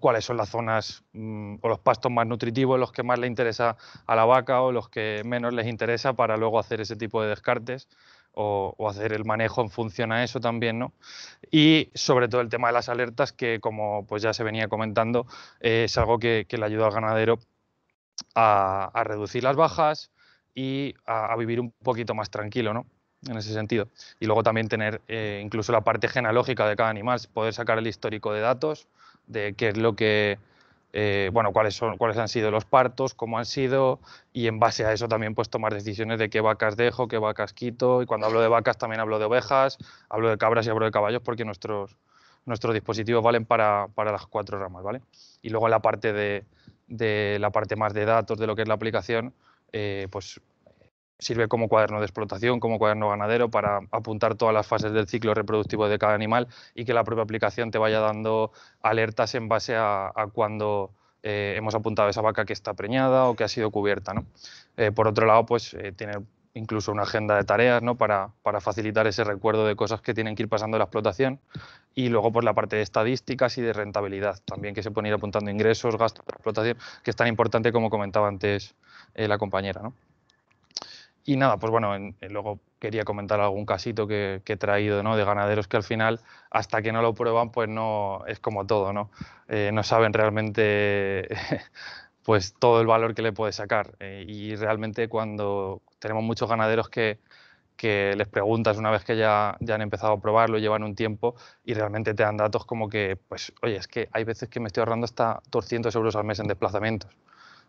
cuáles son las zonas mm, o los pastos más nutritivos, los que más le interesa a la vaca o los que menos les interesa para luego hacer ese tipo de descartes o, hacer el manejo en función a eso también, ¿no? Y sobre todo el tema de las alertas, que como pues ya se venía comentando, eh, es algo que, le ayuda al ganadero a, reducir las bajas y a, vivir un poquito más tranquilo, ¿no? en ese sentido. Y luego también tener eh, incluso la parte genealógica de cada animal, poder sacar el histórico de datos, de qué es lo que, eh, bueno, cuáles, son, cuáles han sido los partos, cómo han sido, y en base a eso también pues tomar decisiones de qué vacas dejo, qué vacas quito, y cuando hablo de vacas también hablo de ovejas, hablo de cabras y hablo de caballos porque nuestros, nuestros dispositivos valen para, para las cuatro ramas, ¿vale? Y luego la parte de, de la parte más de datos de lo que es la aplicación, eh, pues sirve como cuaderno de explotación, como cuaderno ganadero para apuntar todas las fases del ciclo reproductivo de cada animal y que la propia aplicación te vaya dando alertas en base a, cuando eh, hemos apuntado esa vaca que está preñada o que ha sido cubierta. Eh, por otro lado, pues eh, tiene incluso una agenda de tareas ¿no? para, para, facilitar ese recuerdo de cosas que tienen que ir pasando en la explotación y luego pues la parte de estadísticas y de rentabilidad también que se pueden ir apuntando ingresos, gastos de explotación que es tan importante como comentaba antes la compañera. ¿no? Y nada, pues bueno, luego quería comentar algún casito que, he traído ¿no? de ganaderos que al final, hasta que no lo prueban, pues no es como todo, ¿no? Eh, no saben realmente pues todo el valor que le puede sacar. Eh, y realmente cuando tenemos muchos ganaderos que, que les preguntas una vez que ya, ya han empezado a probarlo, llevan un tiempo y realmente te dan datos como que, pues, oye, es que hay veces que me estoy ahorrando hasta 200 euros al mes en desplazamientos,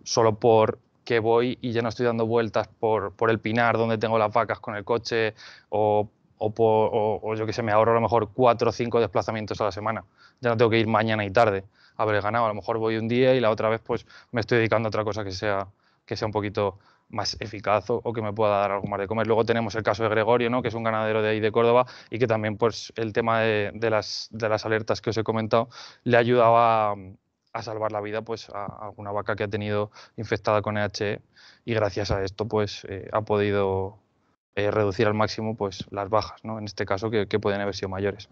solo por que voy y ya no estoy dando vueltas por, por el pinar donde tengo las vacas con el coche o, o, por, o, yo que sé, me ahorro a lo mejor cuatro o cinco desplazamientos a la semana. Ya no tengo que ir mañana y tarde a haber ganado. A lo mejor voy un día y la otra vez pues me estoy dedicando a otra cosa que sea, que sea un poquito más eficaz o, que me pueda dar algo más de comer. Luego tenemos el caso de Gregorio, ¿no? que es un ganadero de ahí de Córdoba y que también pues el tema de, de, las, de las alertas que os he comentado le ayudaba a salvar la vida pues a alguna vaca que ha tenido infectada con EHE y gracias a esto pues eh, ha podido eh, reducir al máximo pues las bajas, ¿no? En este caso que, pueden haber sido mayores.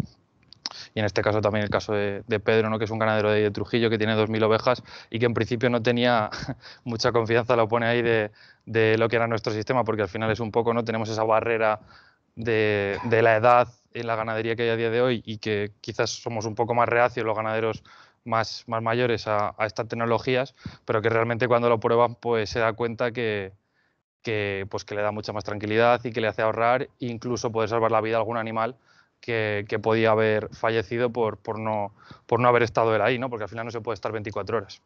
Y en este caso también el caso de, Pedro, ¿no? que es un ganadero de, Trujillo que tiene 2.000 ovejas y que en principio no tenía mucha confianza, lo pone ahí, de, lo que era nuestro sistema, porque al final es un poco, ¿no? tenemos esa barrera de, la edad en la ganadería que hay a día de hoy y que quizás somos un poco más reacios los ganaderos más, mayores a, estas tecnologías, pero que realmente cuando lo prueban pues se da cuenta que, pues, que le da mucha más tranquilidad y que le hace ahorrar incluso poder salvar la vida a algún animal que, podía haber fallecido por, no, haber estado él ahí, ¿no? porque al final no se puede estar 24 horas.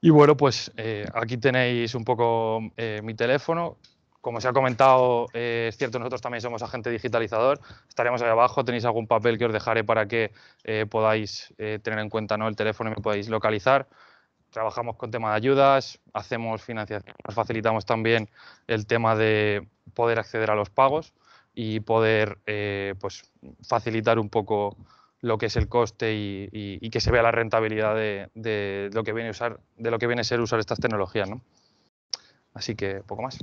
Y bueno, pues eh, aquí tenéis un poco eh, mi teléfono. Como se ha comentado, eh, es cierto, nosotros también somos agente digitalizador. Estaremos ahí abajo, tenéis algún papel que os dejaré para que podáis tener en cuenta ¿no? el teléfono y me podáis localizar. Trabajamos con tema de ayudas, hacemos financiación, facilitamos también el tema de poder acceder a los pagos y poder pues, facilitar un poco lo que es el coste y, que se vea la rentabilidad de, lo que viene a usar, de lo que viene a ser usar estas tecnologías, ¿no? Así que poco más.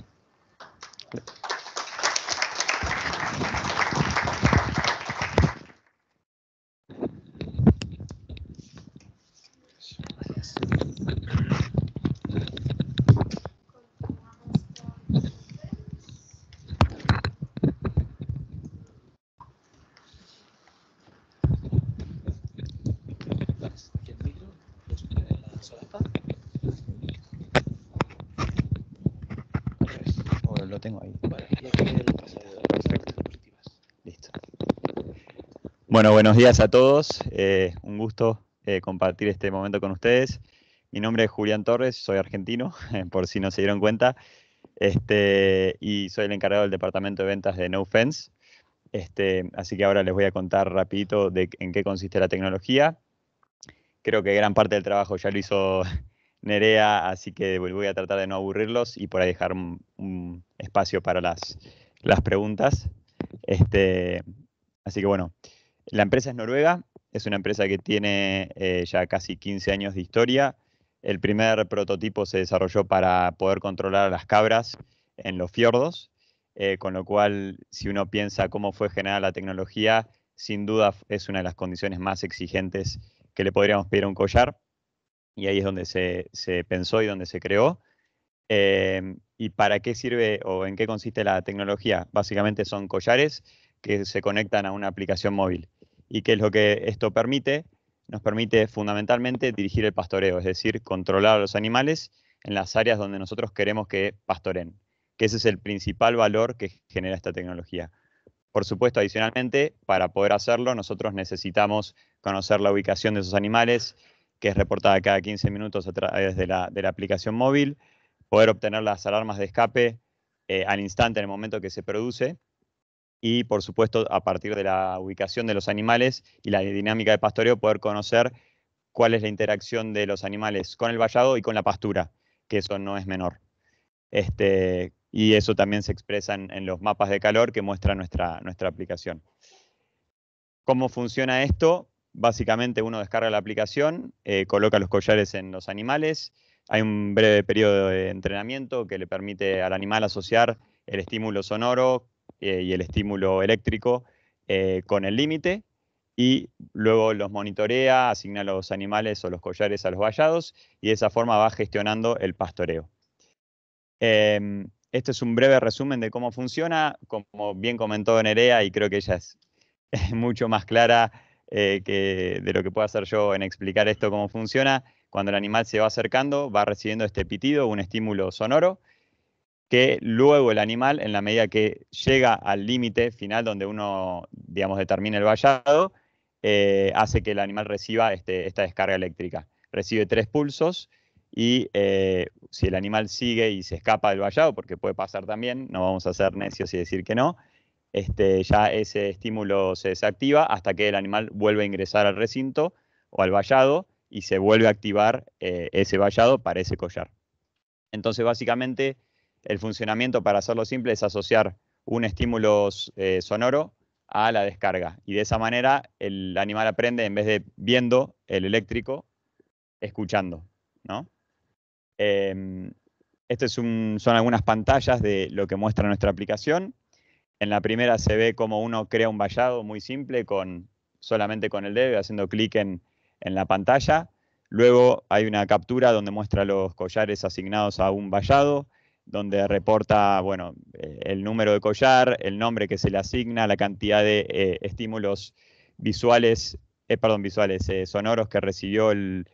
Bueno, buenos días a todos. Eh, un gusto eh, compartir este momento con ustedes. Mi nombre es Julián Torres, soy argentino, por si no se dieron cuenta, este, y soy el encargado del departamento de ventas de No Fence. Este, así que ahora les voy a contar rapidito de en qué consiste la tecnología. Creo que gran parte del trabajo ya lo hizo Nerea, así que voy a tratar de no aburrirlos y por ahí dejar un, espacio para las, las preguntas. Este, así que bueno, la empresa es noruega, es una empresa que tiene eh, ya casi 15 años de historia. El primer prototipo se desarrolló para poder controlar a las cabras en los fiordos, eh, con lo cual, si uno piensa cómo fue generada la tecnología, sin duda es una de las condiciones más exigentes que le podríamos pedir a un collar. Y ahí es donde se, pensó y donde se creó. Eh, ¿Y para qué sirve o en qué consiste la tecnología? Básicamente son collares que se conectan a una aplicación móvil. ¿Y qué es lo que esto permite? Nos permite fundamentalmente dirigir el pastoreo, es decir, controlar a los animales en las áreas donde nosotros queremos que pastoren, que ese es el principal valor que genera esta tecnología. Por supuesto, adicionalmente, para poder hacerlo, nosotros necesitamos conocer la ubicación de esos animales, que es reportada cada 15 minutos a través de la, aplicación móvil, poder obtener las alarmas de escape eh, al instante en el momento que se produce, y, por supuesto, a partir de la ubicación de los animales y la dinámica de pastoreo, poder conocer cuál es la interacción de los animales con el vallado y con la pastura, que eso no es menor. Este, y eso también se expresa en, los mapas de calor que muestra nuestra, nuestra aplicación. ¿Cómo funciona esto? Básicamente uno descarga la aplicación, eh, coloca los collares en los animales, hay un breve periodo de entrenamiento que le permite al animal asociar el estímulo sonoro eh, y el estímulo eléctrico eh, con el límite y luego los monitorea, asigna los animales o los collares a los vallados y de esa forma va gestionando el pastoreo. Em, este es un breve resumen de cómo funciona. Como bien comentó Nerea, y creo que ella es, mucho más clara eh, que de lo que puedo hacer yo en explicar esto cómo funciona, cuando el animal se va acercando, va recibiendo este pitido, un estímulo sonoro, que luego el animal, en la medida que llega al límite final donde uno, digamos, determina el vallado, eh, hace que el animal reciba este, esta descarga eléctrica. Recibe tres pulsos y eh, si el animal sigue y se escapa del vallado, porque puede pasar también, no vamos a ser necios y decir que no, este, ya ese estímulo se desactiva hasta que el animal vuelve a ingresar al recinto o al vallado y se vuelve a activar eh, ese vallado para ese collar. Entonces, básicamente, el funcionamiento, para hacerlo simple, es asociar un estímulo eh, sonoro a la descarga. Y de esa manera el animal aprende, en vez de viendo el eléctrico, escuchando. ¿no? Estas son algunas pantallas de lo que muestra nuestra aplicación. En la primera se ve cómo uno crea un vallado muy simple con, solamente con el dedo, haciendo clic en, en la pantalla. Luego hay una captura donde muestra los collares asignados a un vallado donde reporta bueno, eh, el número de collar, el nombre que se le asigna, la cantidad de eh, estímulos visuales, eh, perdón, visuales, sonoros que recibió el,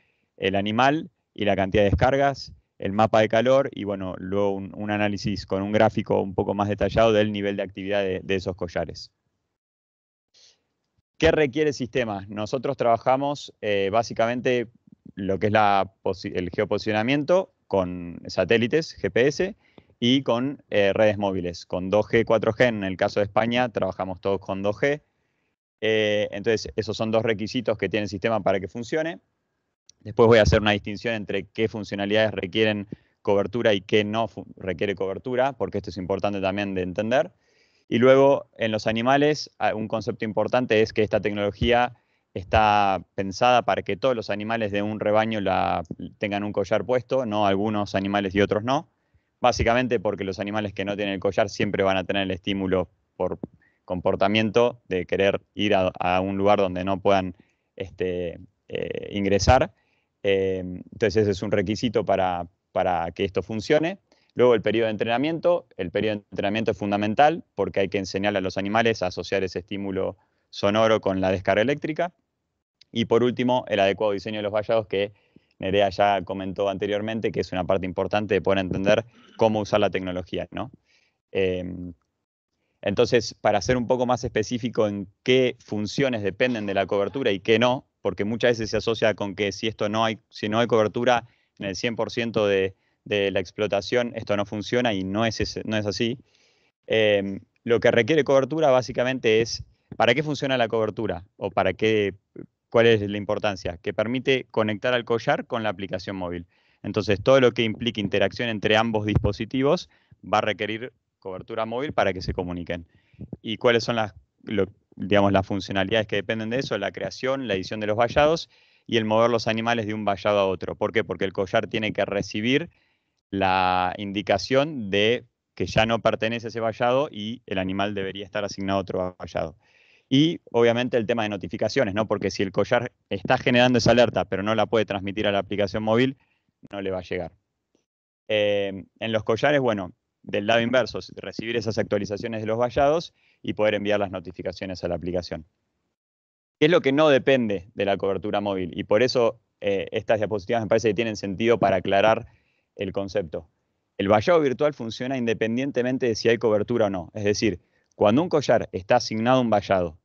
animal y la cantidad de descargas, el mapa de calor y bueno, luego un, análisis con un gráfico un poco más detallado del nivel de actividad de, esos collares. ¿Qué requiere el sistema? Nosotros trabajamos básicamente lo que es la el geoposicionamiento con satélites, GPS, y con eh, redes móviles, con 2G, 4G. En el caso de España, trabajamos todos con 2G. Eh, entonces, esos son dos requisitos que tiene el sistema para que funcione. Después voy a hacer una distinción entre qué funcionalidades requieren cobertura y qué no requiere cobertura, porque esto es importante también de entender. Y luego, en los animales, ah, un concepto importante es que esta tecnología está pensada para que todos los animales de un rebaño la, tengan un collar puesto, no algunos animales y otros no. Básicamente porque los animales que no tienen el collar siempre van a tener el estímulo por comportamiento de querer ir a, un lugar donde no puedan este, eh, ingresar. Eh, entonces ese es un requisito para, para que esto funcione. Luego el periodo de entrenamiento. El periodo de entrenamiento es fundamental porque hay que enseñarle a los animales a asociar ese estímulo sonoro con la descarga eléctrica. Y por último, el adecuado diseño de los vallados que Nerea ya comentó anteriormente, que es una parte importante de poder entender cómo usar la tecnología. ¿no? Em, entonces, para ser un poco más específico en qué funciones dependen de la cobertura y qué no, porque muchas veces se asocia con que si, esto no, hay, si no hay cobertura en el 100% de, de, la explotación, esto no funciona y no es, no es así. Em, lo que requiere cobertura básicamente es, ¿para qué funciona la cobertura? ¿O para qué, ¿Cuál es la importancia? Que permite conectar al collar con la aplicación móvil. Entonces, todo lo que implique interacción entre ambos dispositivos va a requerir cobertura móvil para que se comuniquen. ¿Y cuáles son las, digamos, las funcionalidades que dependen de eso? La creación, la edición de los vallados y el mover los animales de un vallado a otro. ¿Por qué? Porque el collar tiene que recibir la indicación de que ya no pertenece a ese vallado y el animal debería estar asignado a otro vallado. Y obviamente el tema de notificaciones, ¿no? Porque si el collar está generando esa alerta, pero no la puede transmitir a la aplicación móvil, no le va a llegar. Eh, en los collares, bueno, del lado inverso, recibir esas actualizaciones de los vallados y poder enviar las notificaciones a la aplicación. ¿Qué es lo que no depende de la cobertura móvil? Y por eso eh, estas diapositivas me parece que tienen sentido para aclarar el concepto. El vallado virtual funciona independientemente de si hay cobertura o no. Es decir, cuando un collar está asignado a un vallado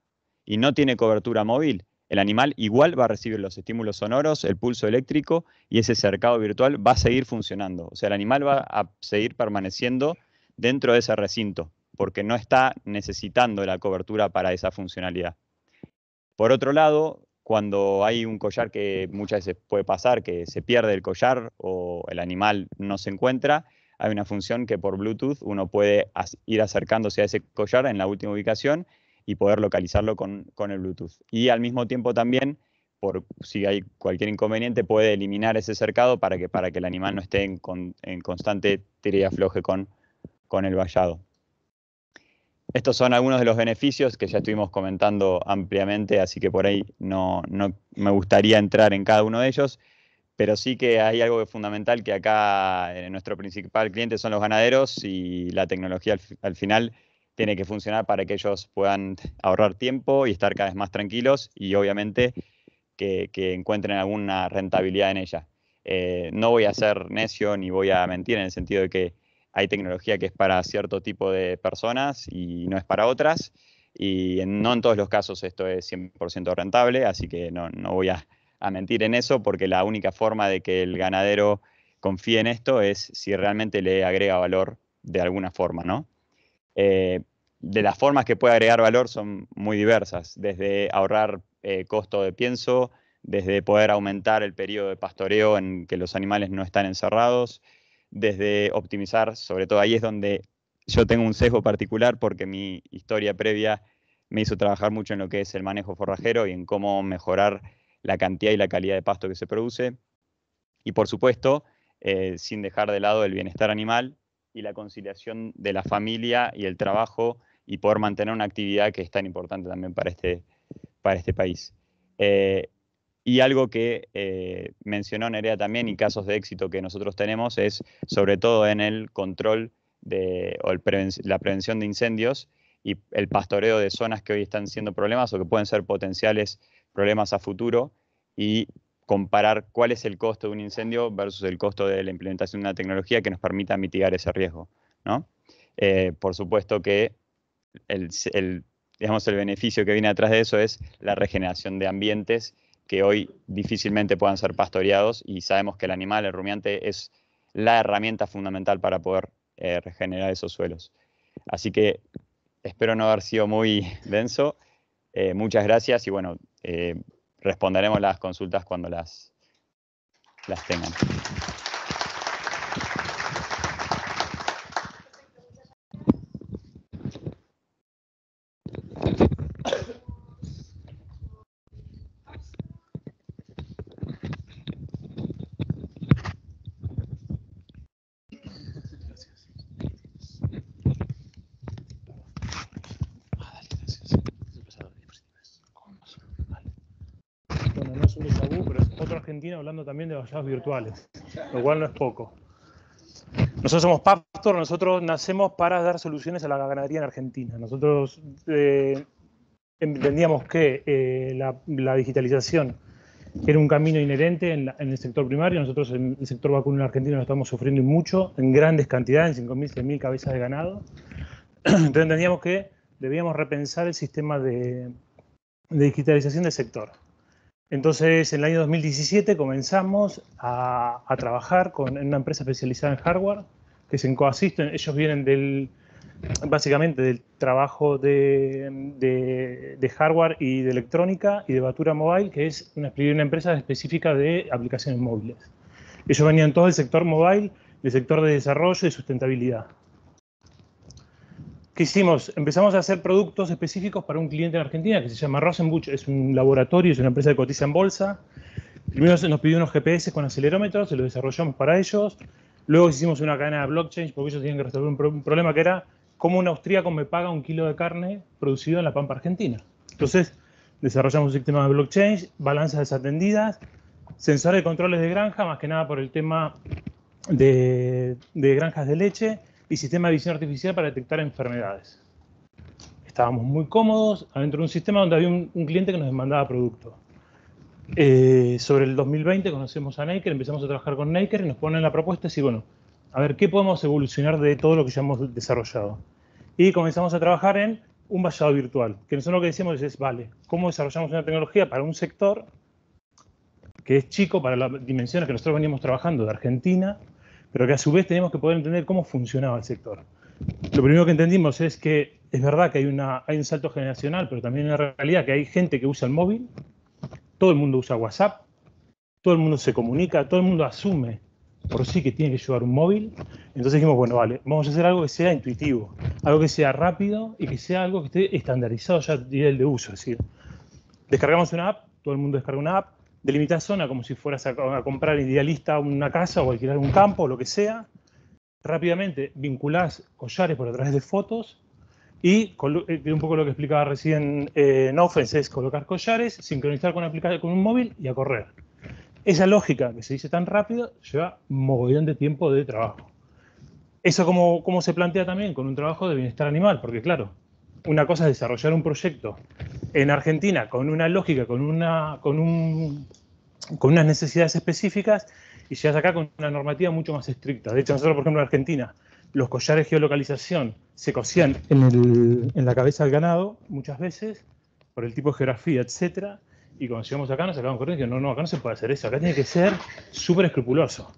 y no tiene cobertura móvil, el animal igual va a recibir los estímulos sonoros, el pulso eléctrico y ese cercado virtual va a seguir funcionando. O sea, el animal va a seguir permaneciendo dentro de ese recinto porque no está necesitando la cobertura para esa funcionalidad. Por otro lado, cuando hay un collar que muchas veces puede pasar, que se pierde el collar o el animal no se encuentra, hay una función que por Bluetooth uno puede ir acercándose a ese collar en la última ubicación y poder localizarlo con, el Bluetooth. Y al mismo tiempo también, por si hay cualquier inconveniente, puede eliminar ese cercado para que, para que el animal no esté en, constante tira y afloje con, con el vallado. Estos son algunos de los beneficios que ya estuvimos comentando ampliamente, así que por ahí no, no, me gustaría entrar en cada uno de ellos, pero sí que hay algo fundamental que acá eh, nuestro principal cliente son los ganaderos y la tecnología al final tiene que funcionar para que ellos puedan ahorrar tiempo y estar cada vez más tranquilos y obviamente que, encuentren alguna rentabilidad en ella. Eh, no voy a ser necio ni voy a mentir en el sentido de que hay tecnología que es para cierto tipo de personas y no es para otras. Y no en todos los casos esto es 100% rentable, así que no, voy a, mentir en eso porque la única forma de que el ganadero confíe en esto es si realmente le agrega valor de alguna forma, ¿no? Eh, de las formas que puede agregar valor son muy diversas, desde ahorrar eh, costo de pienso, desde poder aumentar el periodo de pastoreo en que los animales no están encerrados, desde optimizar, sobre todo ahí es donde yo tengo un sesgo particular porque mi historia previa me hizo trabajar mucho en lo que es el manejo forrajero y en cómo mejorar la cantidad y la calidad de pasto que se produce. Y por supuesto, eh, sin dejar de lado el bienestar animal y la conciliación de la familia y el trabajo y poder mantener una actividad que es tan importante también para este, para este país. Eh, y algo que eh, mencionó Nerea también y casos de éxito que nosotros tenemos es sobre todo en el control de, o la prevención de incendios y el pastoreo de zonas que hoy están siendo problemas o que pueden ser potenciales problemas a futuro y comparar cuál es el costo de un incendio versus el costo de la implementación de una tecnología que nos permita mitigar ese riesgo. ¿no? Eh, por supuesto que el, digamos, el beneficio que viene atrás de eso es la regeneración de ambientes que hoy difícilmente puedan ser pastoreados y sabemos que el animal, el rumiante, es la herramienta fundamental para poder eh, regenerar esos suelos. Así que espero no haber sido muy denso. Eh, muchas gracias y bueno, responderemos las consultas cuando las, las tengan. Bueno, no es un déjà vu, pero es otro argentino vallados virtuales, lo cual no es poco. Nosotros somos Pastor, nosotros nacemos para dar soluciones a la ganadería en Argentina. Nosotros eh, entendíamos que eh, la, digitalización era un camino inherente en, el sector primario. Nosotros en el sector vacuno en Argentina lo estamos sufriendo mucho, en grandes cantidades, en 5.000, 6.000 cabezas de ganado. Entonces entendíamos que debíamos repensar el sistema de digitalización del sector. Entonces, en el año 2017 comenzamos a, a trabajar con, una empresa especializada en hardware, que es en. Ellos vienen del, básicamente del trabajo de, hardware y de electrónica y de Batura Mobile, que es una, una empresa específica de aplicaciones móviles. Ellos venían todo del sector mobile, del sector de desarrollo y sustentabilidad. ¿Qué hicimos? Empezamos a hacer productos específicos para un cliente en Argentina que se llama Rosenbuch, es un laboratorio, es una empresa que cotiza en bolsa. Primero nos pidió unos GPS con acelerómetros, se los desarrollamos para ellos. Luego hicimos una cadena de blockchain porque ellos tenían que resolver un, pro- un problema que era cómo un austríaco me paga un kilo de carne producido en la Pampa Argentina. Entonces desarrollamos un sistema de blockchain, balanzas desatendidas, sensores de controles de granja, más que nada por el tema de, de granjas de leche y sistema de visión artificial para detectar enfermedades. Estábamos muy cómodos adentro de un sistema donde había un, un cliente que nos demandaba producto. Eh, sobre el 2020 conocemos a Naker, empezamos a trabajar con Naker y nos ponen la propuesta y bueno, a ver, ¿qué podemos evolucionar de todo lo que ya hemos desarrollado? Y comenzamos a trabajar en un vallado virtual, que nosotros lo que decimos es, vale, ¿cómo desarrollamos una tecnología para un sector que es chico para las dimensiones que nosotros veníamos trabajando de Argentina, pero que a su vez tenemos que poder entender cómo funcionaba el sector. Lo primero que entendimos es que es verdad que hay, una, hay un salto generacional, pero también en la realidad que hay gente que usa el móvil, todo el mundo usa WhatsApp, todo el mundo se comunica, todo el mundo asume por sí que tiene que llevar un móvil. Entonces dijimos, bueno, vale, vamos a hacer algo que sea intuitivo, algo que sea rápido y que sea algo que esté estandarizado ya a nivel de uso. Es decir, descargamos una app, todo el mundo descarga una app, delimitas zona como si fueras a, comprar idealista una casa o alquilar un campo o lo que sea. Rápidamente vinculás collares por a través de fotos y eh, un poco lo que explicaba recién eh, Nofens es colocar collares, sincronizar con, con un móvil y a correr. Esa lógica que se dice tan rápido lleva mogollón de tiempo de trabajo. Eso como, como se plantea también con un trabajo de bienestar animal, porque claro, una cosa es desarrollar un proyecto en Argentina con una lógica, con, una, con, un, con unas necesidades específicas y llegas acá con una normativa mucho más estricta. De hecho, nosotros, por ejemplo, en Argentina, los collares de geolocalización se cosían en, el- en la cabeza del ganado muchas veces por el tipo de geografía, etcétera. Y cuando llegamos acá nos sacamos corriendo y no, no, acá no se puede hacer eso, acá tiene que ser súper escrupuloso.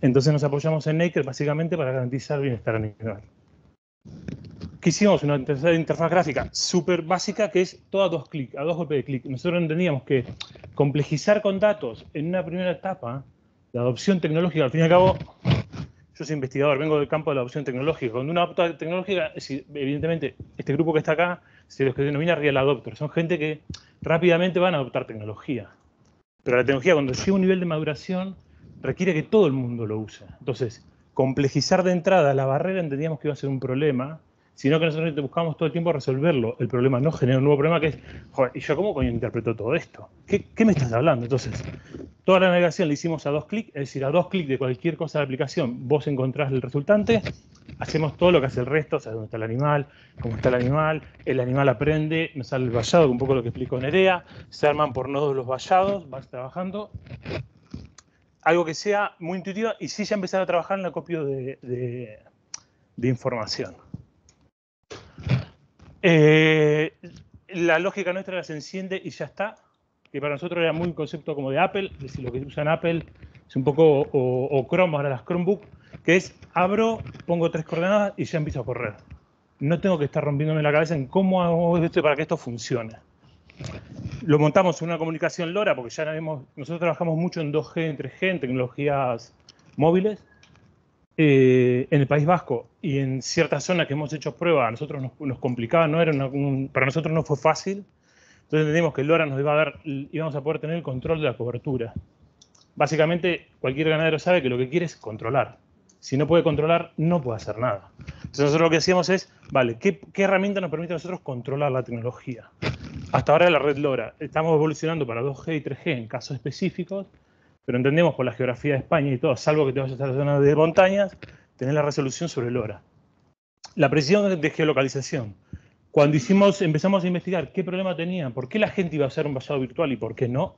Entonces nos apoyamos en Naked básicamente para garantizar bienestar animal. ¿Qué hicimos? Una interfaz, gráfica súper básica que es todo a dos clics, a dos golpes de clic. Nosotros entendíamos que complejizar con datos en una primera etapa de adopción tecnológica, al fin y al cabo, yo soy investigador, vengo del campo de la adopción tecnológica. Cuando una adopta tecnológica, evidentemente, este grupo que está acá se los que denomina real adopter. Son gente que rápidamente van a adoptar tecnología. Pero la tecnología, cuando llega a un nivel de maduración, requiere que todo el mundo lo use. Entonces, complejizar de entrada la barrera entendíamos que iba a ser un problema, sino que nosotros buscábamos todo el tiempo resolverlo. El problema no genera un nuevo problema que es, joder, ¿y yo cómo coño interpreto todo esto? ¿Qué, me estás hablando? Entonces, toda la navegación la hicimos a dos clics, es decir, a dos clics de cualquier cosa de la aplicación, vos encontrás el resultante, hacemos todo lo que hace el resto, o sea, dónde está el animal, cómo está el animal, el animal aprende, nos sale el vallado, un poco lo que explicó Nerea, se arman por nodos los vallados, vas trabajando. Algo que sea muy intuitiva y sí ya empezar a trabajar en de, de- de información. Eh, la lógica nuestra se enciende y ya está, que para nosotros era muy un concepto como de Apple, es decir, lo que usan Apple es un poco, o, o Chrome, ahora las Chromebook, que es abro, pongo tres coordenadas y ya empiezo a correr. No tengo que estar rompiéndome la cabeza en cómo hago esto para que esto funcione. Lo montamos en una comunicación LoRa, porque ya hemos, nosotros trabajamos mucho en 2G, en 3G, en tecnologías móviles. Eh, en el País Vasco y en ciertas zonas que hemos hecho pruebas, a nosotros nos, nos complicaba, no era una- un- para nosotros no fue fácil. Entonces entendimos que LoRa nos iba a dar, íbamos a poder tener el control de la cobertura. Básicamente, cualquier ganadero sabe que lo que quiere es controlar. Si no puede controlar, no puede hacer nada. Entonces nosotros lo que hacíamos es, vale, ¿qué, qué herramienta nos permite a nosotros controlar la tecnología? Hasta ahora la red LoRa. Estamos evolucionando para 2G y 3G en casos específicos, pero entendemos por la geografía de España y todo, salvo que te vayas a en zona de montañas, tener la resolución sobre LoRa. La precisión de geolocalización. Cuando hicimos, empezamos a investigar qué problema tenía, por qué la gente iba a hacer un vallado virtual y por qué no,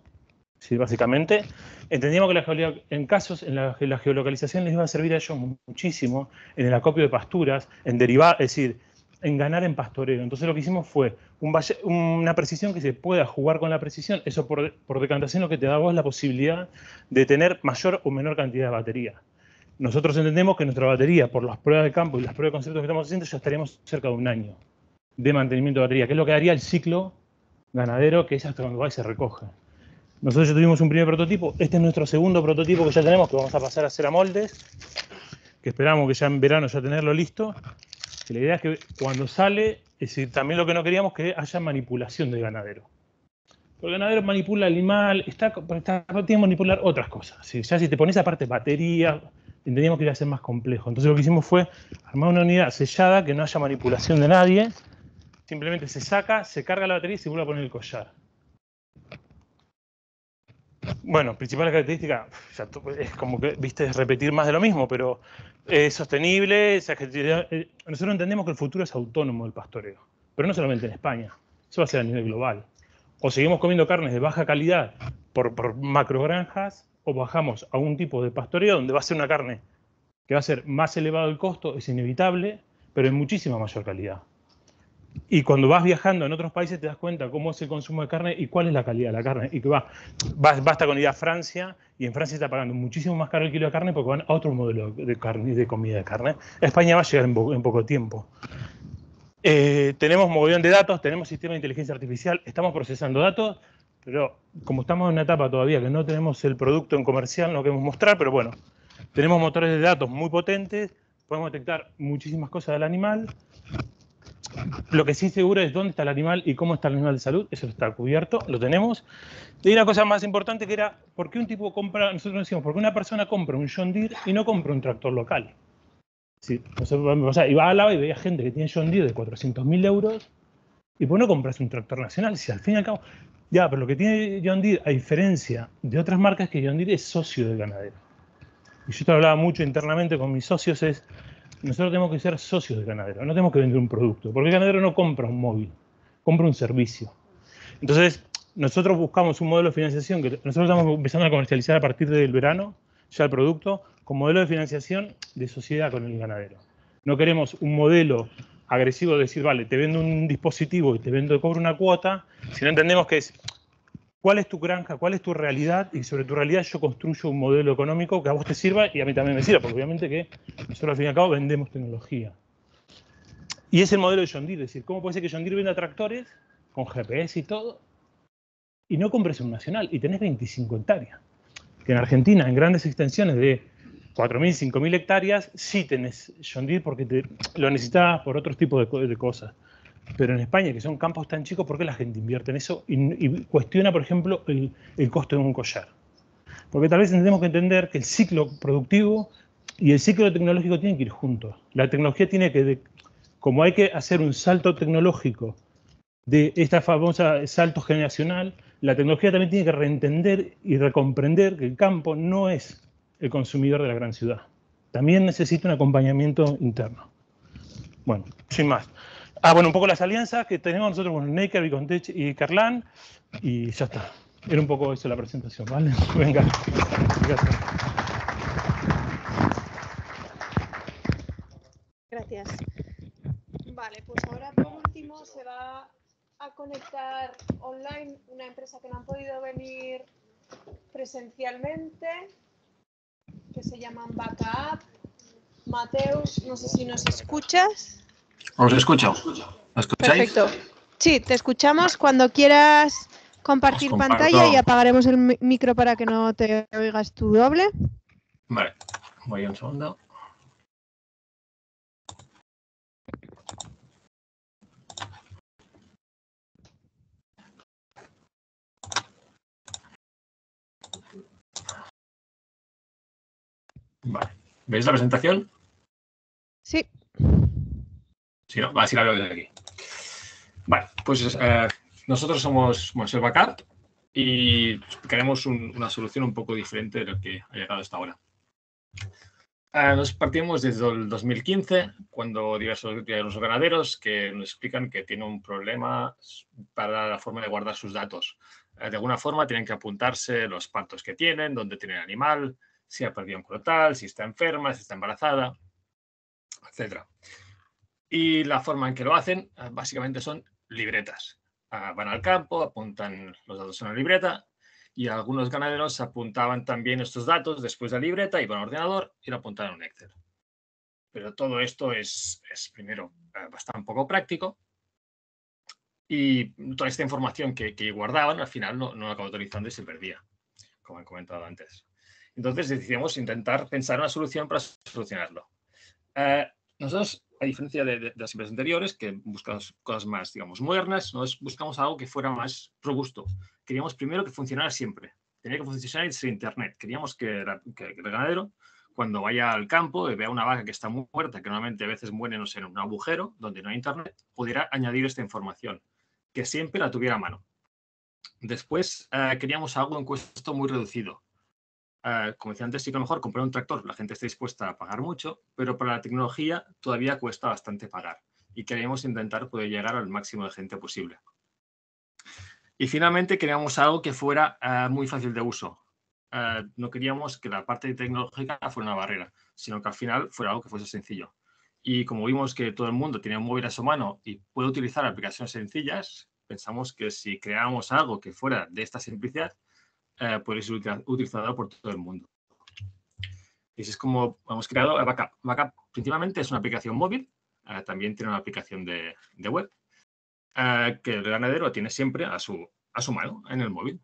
sí, básicamente, entendíamos que la en casos en la, la geolocalización les iba a servir a ellos muchísimo en el acopio de pasturas, en derivar, es decir, en ganar en pastoreo. Entonces lo que hicimos fue un valle- una precisión que se pueda jugar con la precisión. Eso por, por decantación lo que te da a vos la posibilidad de tener mayor o menor cantidad de batería. Nosotros entendemos que nuestra batería, por las pruebas de campo y las pruebas de conceptos que estamos haciendo, ya estaríamos cerca de un año de mantenimiento de batería, que es lo que daría el ciclo ganadero, que es hasta cuando va y se recoge. Nosotros ya tuvimos un primer prototipo, este es nuestro segundo prototipo que ya tenemos, que vamos a pasar a hacer a moldes, que esperamos que ya en verano ya tenerlo listo. La idea es que cuando sale, también lo que no queríamos que haya manipulación del ganadero. El ganadero manipula el animal, está, está, tiene que manipular otras cosas. Si, ya si te pones aparte batería, entendíamos que iba a ser más complejo. Entonces lo que hicimos fue armar una unidad sellada, que no haya manipulación de nadie. Simplemente se saca, se carga la batería y se vuelve a poner el collar. Bueno, principal característica, es como que, viste, es repetir más de lo mismo, pero es sostenible. Eh, Nosotros entendemos que el futuro es autónomo del pastoreo, pero no solamente en España, eso va a ser a nivel global. O seguimos comiendo carnes de baja calidad por, por macrogranjas, o bajamos a un tipo de pastoreo donde va a ser una carne que va a ser más elevado el costo, es inevitable, pero en muchísima mayor calidad. Y cuando vas viajando en otros países te das cuenta cómo es el consumo de carne y cuál es la calidad de la carne. Y que va, basta con ir a Francia y en Francia está pagando muchísimo más caro el kilo de carne porque van a otro modelo de, carne, de comida de carne. España va a llegar en, po- en poco tiempo. Eh, tenemos mogollón de datos, tenemos sistema de inteligencia artificial, estamos procesando datos, pero como estamos en una etapa todavía que no tenemos el producto en comercial, no queremos mostrar, pero bueno, tenemos motores de datos muy potentes, podemos detectar muchísimas cosas del animal, lo que sí seguro es dónde está el animal y cómo está el animal de salud, eso está cubierto, lo tenemos. Y una cosa más importante que era, ¿por qué un tipo compra, nosotros decimos, ¿por qué una persona compra un John Deere y no compra un tractor local? Sí, o sea, iba al lado y veía gente que tiene John Deere de 400.000 euros y pues no compras un tractor nacional, si al fin y al cabo, ya, pero lo que tiene John Deere, a diferencia de otras marcas, que John Deere es socio del ganadero. Y yo te hablaba mucho internamente con mis socios, es, nosotros tenemos que ser socios del ganadero, no tenemos que vender un producto, porque el ganadero no compra un móvil, compra un servicio. Entonces, nosotros buscamos un modelo de financiación que nosotros estamos empezando a comercializar a partir del verano, ya el producto, con modelo de financiación de sociedad con el ganadero. No queremos un modelo agresivo de decir, vale, te vendo un dispositivo y te vendo, cobro una cuota, sino entendemos que es cuál es tu granja, cuál es tu realidad y sobre tu realidad yo construyo un modelo económico que a vos te sirva y a mí también me sirva, porque obviamente que nosotros al fin y al cabo vendemos tecnología. Y es el modelo de John Deere, es decir, ¿cómo puede ser que John Deere venda tractores con GPS y todo y no compres un nacional y tenés 25 hectáreas? Que en Argentina, en grandes extensiones de 4.000, 5.000 hectáreas, sí tenés John Deere porque te, lo necesitas por otros tipos de, de cosas. Pero en España, que son campos tan chicos, ¿por qué la gente invierte en eso y, cuestiona, por ejemplo, el, el costo de un collar? Porque tal vez tenemos que entender que el ciclo productivo y el ciclo tecnológico tienen que ir juntos. La tecnología tiene que, como hay que hacer un salto tecnológico de esta famosa salto generacional, la tecnología también tiene que reentender y recomprender que el campo no es el consumidor de la gran ciudad. También necesita un acompañamiento interno. Bueno, sin más. Ah, bueno, un poco las alianzas que tenemos nosotros con Naker, Bicontech y Carlan, y ya está. Era un poco eso la presentación, ¿vale? Venga. Gracias. Gracias. Vale, pues ahora por último se a conectar online una empresa que no han podido venir presencialmente, que se llaman Backup. Mateus, no sé si nos escuchas. Os escucho. ¿Me escucháis? Perfecto. Sí, te escuchamos cuando quieras compartir pantalla y apagaremos el mi- micro para que no te oigas tú doble. Vale, voy un segundo. Vale. ¿Veis la presentación? Sí, No, así la veo desde aquí. Vale, pues eh, nosotros somos Monser Backup y queremos un- una solución un poco diferente de lo que ha llegado hasta ahora. Eh, nos partimos desde el 2015, cuando diversos diversos ganaderos que nos explican que tienen un problema para la forma de guardar sus datos. Eh, de alguna forma tienen que apuntarse los partos que tienen, dónde tienen el animal, si ha perdido un crotal, si está enferma, si está embarazada, etcétera. Y la forma en que lo hacen, eh, básicamente son libretas. Ah, van al campo, apuntan los datos en una libreta y algunos ganaderos apuntaban también estos datos después de la libreta, iban al ordenador y lo apuntaban en un Excel. Pero todo esto es, es primero, eh, bastante poco práctico y toda esta información que, que guardaban al final no, no acabó utilizando y se perdía, como he comentado antes. Entonces decidimos intentar pensar una solución para solucionarlo. Eh, nosotros, a diferencia de, las empresas anteriores, que buscamos cosas más, digamos, modernas, nosotros buscamos algo que fuera más robusto. Queríamos primero que funcionara siempre. Tenía que funcionar sin Internet. Queríamos que el ganadero, cuando vaya al campo y vea una vaca que está muerta, que normalmente a veces muere, no sé, en un agujero donde no hay Internet, pudiera añadir esta información, que siempre la tuviera a mano. Después, eh, queríamos algo en costo muy reducido. Eh, como decía antes, sí que a lo mejor comprar un tractor, la gente está dispuesta a pagar mucho, pero para la tecnología todavía cuesta bastante pagar y queríamos intentar poder llegar al máximo de gente posible. Y finalmente queríamos algo que fuera eh, muy fácil de uso. Eh, no queríamos que la parte tecnológica fuera una barrera, sino que al final fuera algo que fuese sencillo. Y como vimos que todo el mundo tiene un móvil a su mano y puede utilizar aplicaciones sencillas, pensamos que si creamos algo que fuera de esta simplicidad, eh, podría ser utiliza- utilizado por todo el mundo. Y así es como hemos creado Backup. Backup principalmente es una aplicación móvil, eh, también tiene una aplicación de, de web, eh, que el ganadero tiene siempre a su, a su mano en el móvil.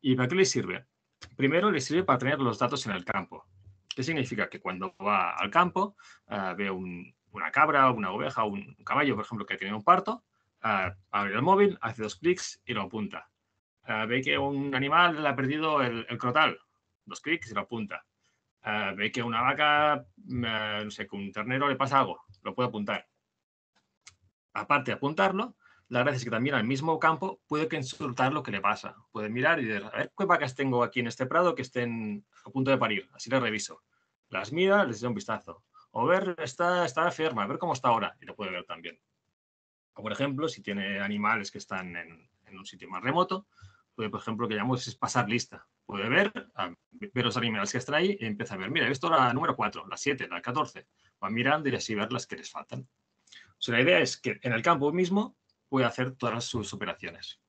¿Y para qué le sirve? Primero le sirve para tener los datos en el campo. ¿Qué significa? Que cuando va al campo, eh, ve un- una cabra, una oveja, un caballo, por ejemplo, que tiene un parto, eh, abre el móvil, hace dos clics y lo apunta. Eh, ve que un animal ha perdido el, el crotal, dos clics y lo apunta. Eh, ve que una vaca, eh, no sé, que un ternero le pasa algo, lo puede apuntar. Aparte de apuntarlo, la gracia es que también al mismo campo puede consultar lo que le pasa. Puede mirar y decir, a ver qué vacas tengo aquí en este prado que estén a punto de parir. Así las reviso. Las mira, les da un vistazo. O ver, está, está enferma, a ver cómo está ahora. Y lo puede ver también. O por ejemplo, si tiene animales que están en, en un sitio más remoto, puede, por ejemplo, que llamamos es pasar lista. Puede ver, ver los animales que ahí y empieza a ver, mira, he visto la número 4, la 7, la 14. Va mirando y así ver las que les faltan. O sea, la idea es que en el campo mismo puede hacer todas sus operaciones.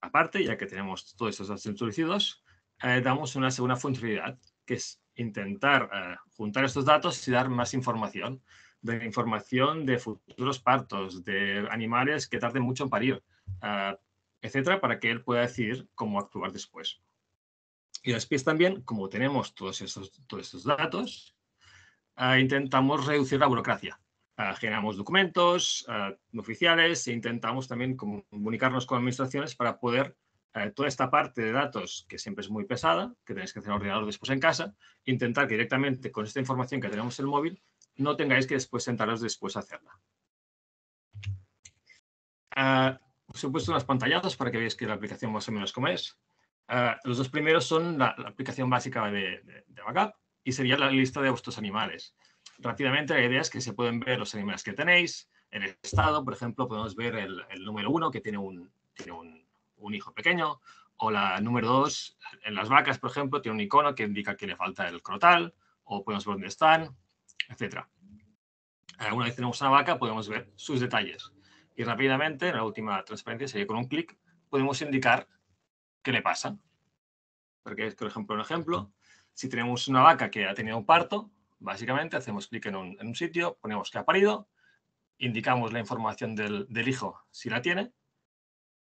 Aparte, ya que tenemos todos estos introducidos, eh, damos una segunda funcionalidad, que es intentar eh, juntar estos datos y dar más información. De información de futuros partos, de animales que tarden mucho en parir, eh, etcétera, para que él pueda decidir cómo actuar después. Y después también, como tenemos todos estos, todos estos datos, eh, intentamos reducir la burocracia. Eh, generamos documentos eh, oficiales e intentamos también comunicarnos con administraciones para poder eh, toda esta parte de datos que siempre es muy pesada, que tenéis que hacer el ordenador después en casa, intentar que directamente con esta información que tenemos en el móvil no tengáis que después sentaros después a hacerla. Ah, os he puesto unas pantallazos para que veáis que la aplicación más o menos como es. Ah, los dos primeros son la, aplicación básica de, de- Backup y sería la lista de vuestros animales. Rápidamente la idea es que se pueden ver los animales que tenéis, en el estado, por ejemplo, podemos ver el, número uno que tiene un, hijo pequeño, o la número dos, en las vacas, por ejemplo, tiene un icono que indica que le falta el crotal, o podemos ver dónde están. Eh, Una vez tenemos una vaca, podemos ver sus detalles. Y rápidamente, en la última transparencia, sería con un clic, podemos indicar qué le pasa. Porque, por ejemplo, un ejemplo, si tenemos una vaca que ha tenido un parto, básicamente hacemos clic en un, sitio, ponemos que ha parido, indicamos la información del, hijo si la tiene,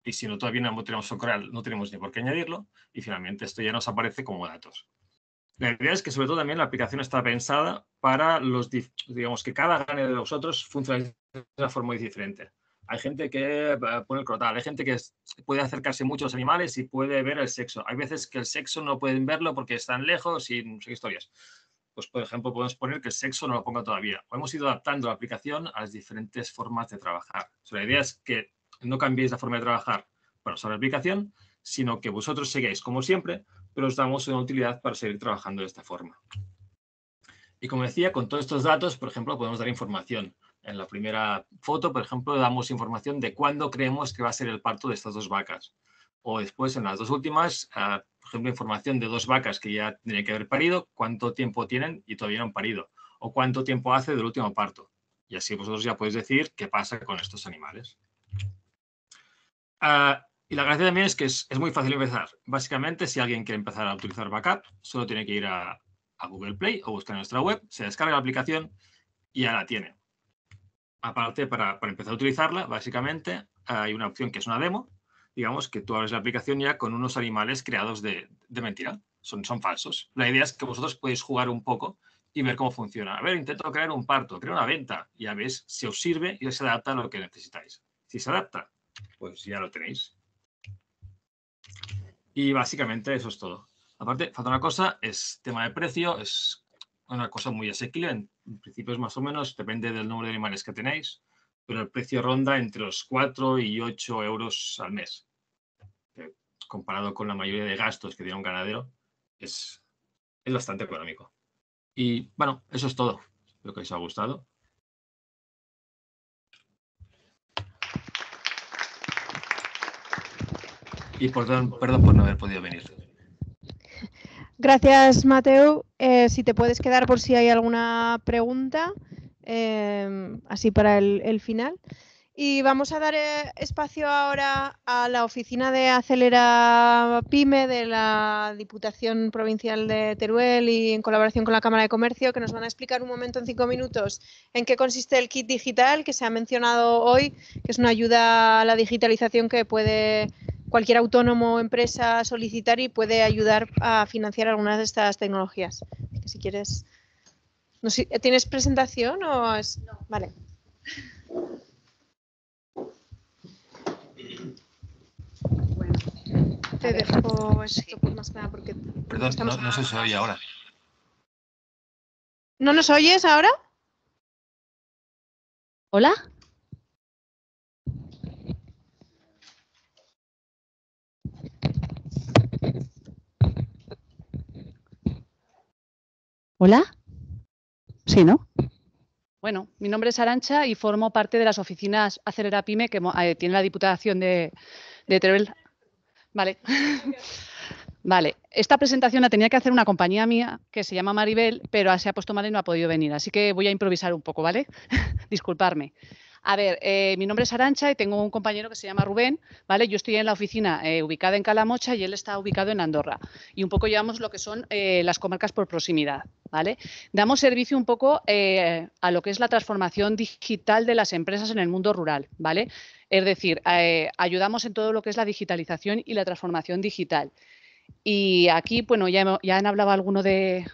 y si no todavía no tenemos coral, no tenemos ni por qué añadirlo, y finalmente esto ya nos aparece como datos. La idea es que sobre todo también la aplicación está pensada para los, digamos, que cada ganadero de vosotros funciona de una forma muy diferente. Hay gente que eh, pone el crotal, hay gente que puede acercarse mucho a los animales y puede ver el sexo. Hay veces que el sexo no pueden verlo porque están lejos y no sé qué historias. Pues, por ejemplo, podemos poner que el sexo no lo ponga todavía. O hemos ido adaptando la aplicación a las diferentes formas de trabajar. la idea es que no cambiéis la forma de trabajar para usar la aplicación, sino que vosotros sigáis como siempre, pero os damos una utilidad para seguir trabajando de esta forma. Y como decía, con todos estos datos, por ejemplo, podemos dar información. En la primera foto, por ejemplo, damos información de cuándo creemos que va a ser el parto de estas dos vacas. O después, en las dos últimas, ah, por ejemplo, información de dos vacas que ya tienen que haber parido, cuánto tiempo tienen y todavía no han parido. O cuánto tiempo hace del último parto. Y así vosotros ya podéis decir qué pasa con estos animales. Ah, y la gracia también es que es, muy fácil empezar. Básicamente, si alguien quiere empezar a utilizar Backup, solo tiene que ir a, Google Play o buscar en nuestra web, se descarga la aplicación y ya la tiene. Aparte, para, empezar a utilizarla, básicamente hay una opción que es una demo. Digamos que tú abres la aplicación ya con unos animales creados de, mentira. Son, falsos. La idea es que vosotros podéis jugar un poco y ver cómo funciona. A ver, intento crear un parto, creo una venta. Y ya ves si os sirve y se adapta a lo que necesitáis. Si se adapta, pues ya lo tenéis. Y básicamente eso es todo. Aparte, falta una cosa, es tema de precio, es una cosa muy asequible. En, principio es más o menos, depende del número de animales que tenéis, pero el precio ronda entre los 4 y 8 euros al mes. comparado con la mayoría de gastos que tiene un ganadero, es, es bastante económico. Y bueno, eso es todo. Espero que os haya gustado. Y perdón, perdón por no haber podido venir. Gracias, Mateo. Eh, si te puedes quedar por si hay alguna pregunta, eh, así para el, final. Y vamos a dar eh, espacio ahora a la oficina de Acelera Pyme de la Diputación Provincial de Teruel y en colaboración con la Cámara de Comercio, que nos van a explicar un momento en cinco minutos en qué consiste el kit digital que se ha mencionado hoy, que es una ayuda a la digitalización que puede cualquier autónomo o empresa solicitar y puede ayudar a financiar algunas de estas tecnologías. si quieres. ¿Tienes presentación o es.? No. Vale. Bueno, te dejo esto por más nada porque. Perdón, no, no se oye ahora. ¿No nos oyes ahora? ¿Hola? ¿Hola? Sí, ¿no? Bueno, mi nombre es Arancha y formo parte de las oficinas Acelera Pyme que eh, tiene la Diputación de, Teruel. Vale. Vale, esta presentación la tenía que hacer una compañía mía que se llama Maribel, pero se ha puesto mal y no ha podido venir, así que voy a improvisar un poco, ¿vale? Disculparme. A ver, eh, mi nombre es Arancha y tengo un compañero que se llama Rubén, ¿vale? Yo estoy en la oficina eh, ubicada en Calamocha y él está ubicado en Andorra. Y un poco llevamos lo que son eh, las comarcas por proximidad, ¿vale? Damos servicio un poco a lo que es la transformación digital de las empresas en el mundo rural, ¿vale? Es decir, ayudamos en todo lo que es la digitalización y la transformación digital. Y aquí, bueno, ya, ya han hablado alguno de,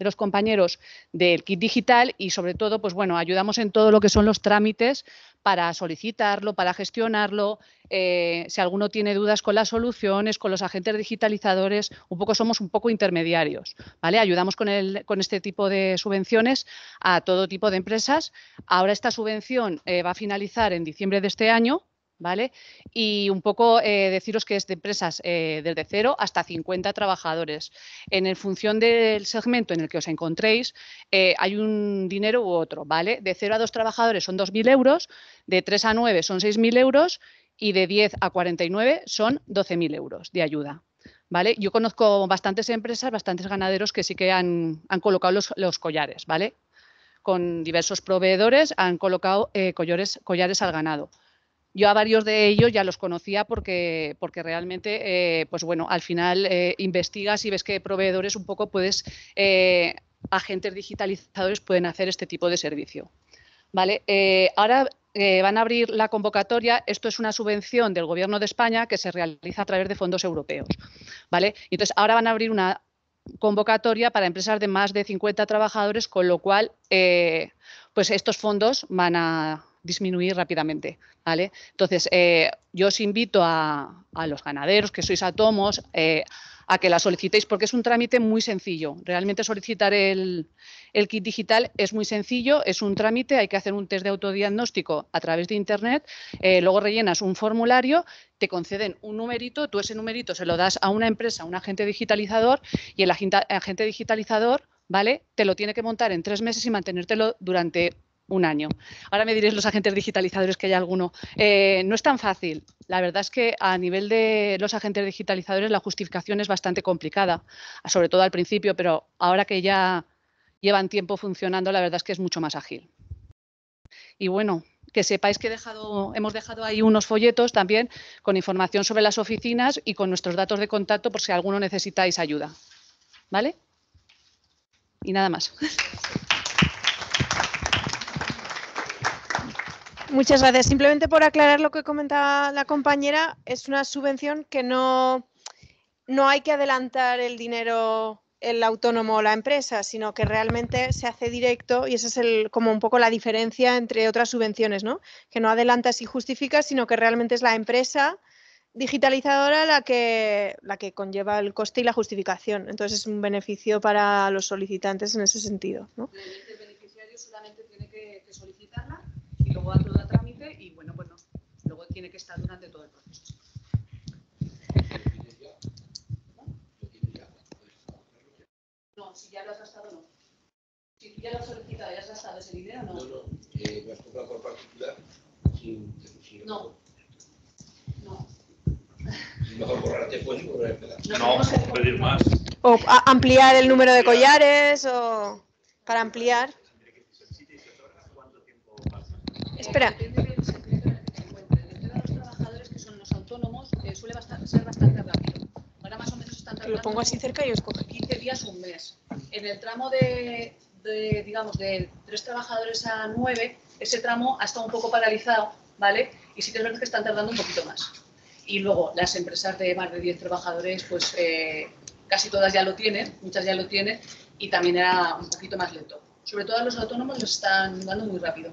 de los compañeros del kit digital y sobre todo, pues bueno, ayudamos en todo lo que son los trámites para solicitarlo, para gestionarlo, eh, si alguno tiene dudas con las soluciones, con los agentes digitalizadores, un poco somos un poco intermediarios, ¿vale? Ayudamos con, el, con este tipo de subvenciones a todo tipo de empresas. Ahora esta subvención eh, va a finalizar en diciembre de este año, ¿vale? Y un poco eh, deciros que es de empresas eh, desde cero hasta 50 trabajadores. En función del segmento en el que os encontréis, eh, hay un dinero u otro, ¿vale? De 0 a 2 trabajadores son 2.000 euros, de 3 a 9 son 6.000 euros y de 10 a 49 son 12.000 euros de ayuda. ¿Vale? Yo conozco bastantes empresas, bastantes ganaderos que sí que han, colocado los, collares, ¿vale? Con diversos proveedores han colocado collares al ganado. Yo a varios de ellos ya los conocía porque, porque realmente, eh, pues bueno, al final eh, investigas y ves que proveedores un poco puedes, eh, agentes digitalizadores pueden hacer este tipo de servicio. ¿Vale? ahora van a abrir la convocatoria. Esto es una subvención del Gobierno de España que se realiza a través de fondos europeos. ¿vale? Entonces, ahora van a abrir una convocatoria para empresas de más de 50 trabajadores, con lo cual, pues estos fondos van a disminuir rápidamente. ¿vale? Entonces, eh, yo os invito a, los ganaderos que sois atomos eh, a que la solicitéis porque es un trámite muy sencillo. Realmente solicitar el, kit digital es muy sencillo, es un trámite, hay que hacer un test de autodiagnóstico a través de Internet, eh, luego rellenas un formulario, te conceden un numerito, tú ese numerito se lo das a una empresa, a un agente digitalizador y el agente digitalizador ¿vale? Te lo tiene que montar en tres meses y mantenértelo durante un año. Ahora me diréis los agentes digitalizadores que hay alguno. Eh, no es tan fácil. La verdad es que a nivel de los agentes digitalizadores la justificación es bastante complicada, sobre todo al principio, pero ahora que ya llevan tiempo funcionando, la verdad es que es mucho más ágil. Y bueno, que sepáis que hemos dejado ahí unos folletos también con información sobre las oficinas y con nuestros datos de contacto por si alguno necesitáis ayuda. ¿Vale? Y nada más. Muchas gracias. Simplemente por aclarar lo que comentaba la compañera, es una subvención que no, no hay que adelantar el dinero el autónomo o la empresa, sino que realmente se hace directo y esa es el, como un poco la diferencia entre otras subvenciones, ¿no? Que no adelantas y justificas, sino que realmente es la empresa digitalizadora la que, la que conlleva el coste y la justificación. Entonces es un beneficio para los solicitantes en ese sentido. El beneficiario solamente tiene y luego todo a trámite y bueno, pues luego tiene que estar durante todo el proceso. No, si ya lo has gastado, no. Si tú ya lo has solicitado y has gastado ese dinero, no. No, no, eh, me has comprado por particular sin, No. No. Mejor borrarte pues y volver a empezar. No, pedir más. O ampliar el número de collares o para ampliar. Espera. Depende de los trabajadores que son los autónomos, eh, suele ser bastante rápido. Ahora más o menos están tardando. Lo pongo así cerca y os coge. 15 días, un mes. En el tramo de, de, digamos, de tres trabajadores a nueve, ese tramo ha estado un poco paralizado, ¿vale? Y sí que es verdad que están tardando un poquito más. Y luego las empresas de más de 10 trabajadores, pues eh, casi todas ya lo tienen, muchas ya lo tienen, y también era un poquito más lento. Sobre todo a los autónomos los están dando muy rápido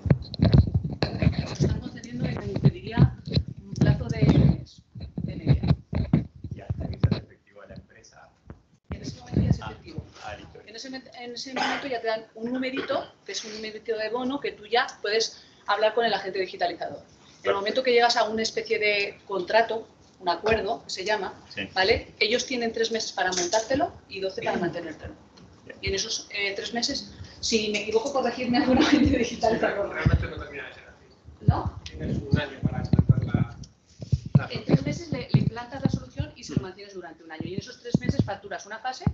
están concediendo en, te diría, un plazo de mes, de media. ¿Ya está que ser efectivo a la empresa? En ese momento ya es ah, efectivo. Ah, en, ese, en ese momento ya te dan un numerito, que es un numerito de bono, que tú ya puedes hablar con el agente digitalizador. En el momento que llegas a una especie de contrato, un acuerdo, que se llama, ¿vale? Ellos tienen tres meses para montártelo y doce para mantenértelo. Y en esos eh, tres meses, si me equivoco, corregirme algún agente digitalizador. realmente no termina de ser ¿no? Tienes un año para implantar la, En tres meses le, implantas la solución y se lo mantienes durante un año. Y en esos tres meses facturas una fase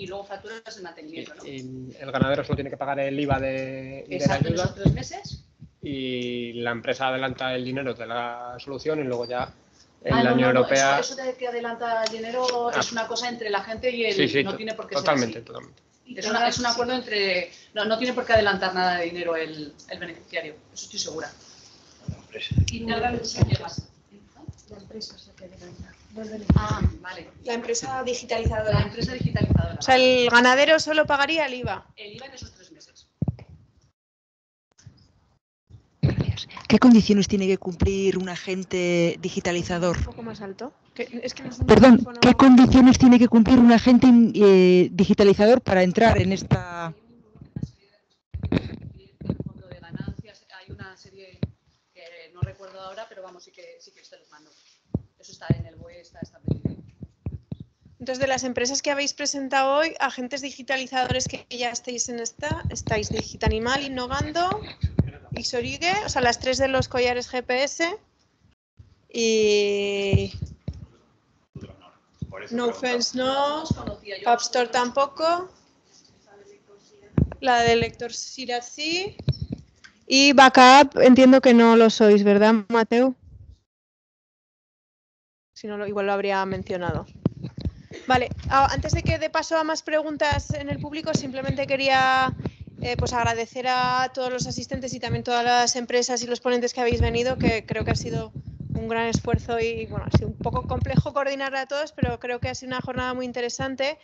y luego facturas el mantenimiento. ¿no? Y el ganadero solo tiene que pagar el IVA de, de la ayuda. En esos tres meses. Y la empresa adelanta el dinero de la solución y luego ya en ah, la Unión Europea. Eso, de que adelanta el dinero es ah. una cosa entre la gente y el. Sí, sí, no tiene por qué totalmente, ser así. Totalmente. Es, una, es, un acuerdo entre. No, no tiene por qué adelantar nada de dinero el, el beneficiario, eso estoy segura. Y no la empresa se Ah, vale. La empresa digitalizadora. La empresa digitalizadora. O sea, el ganadero solo pagaría el IVA. El IVA en esos tres meses. ¿Qué condiciones tiene que cumplir un agente digitalizador? Un poco más alto. Es que Perdón, ¿qué condiciones tiene que cumplir un agente eh, digitalizador para entrar en esta ahora, pero vamos, sí que, sí que los mando. Está en el BOE, está. Entonces, de las empresas que habéis presentado hoy, agentes digitalizadores que ya estáis en esta, estáis Digitanimal, Innogando, Xorigue, o sea, las tres de los collares GPS y No Fence no, App Store tampoco, la de lector Sirat sí y backup entiendo que no lo sois, ¿verdad, Mateo? Si no, igual lo habría mencionado. Vale, antes de que de paso a más preguntas en el público, simplemente quería eh, pues agradecer a todos los asistentes y también todas las empresas y los ponentes que habéis venido, que creo que ha sido un gran esfuerzo y bueno, ha sido un poco complejo coordinar a todos, pero creo que ha sido una jornada muy interesante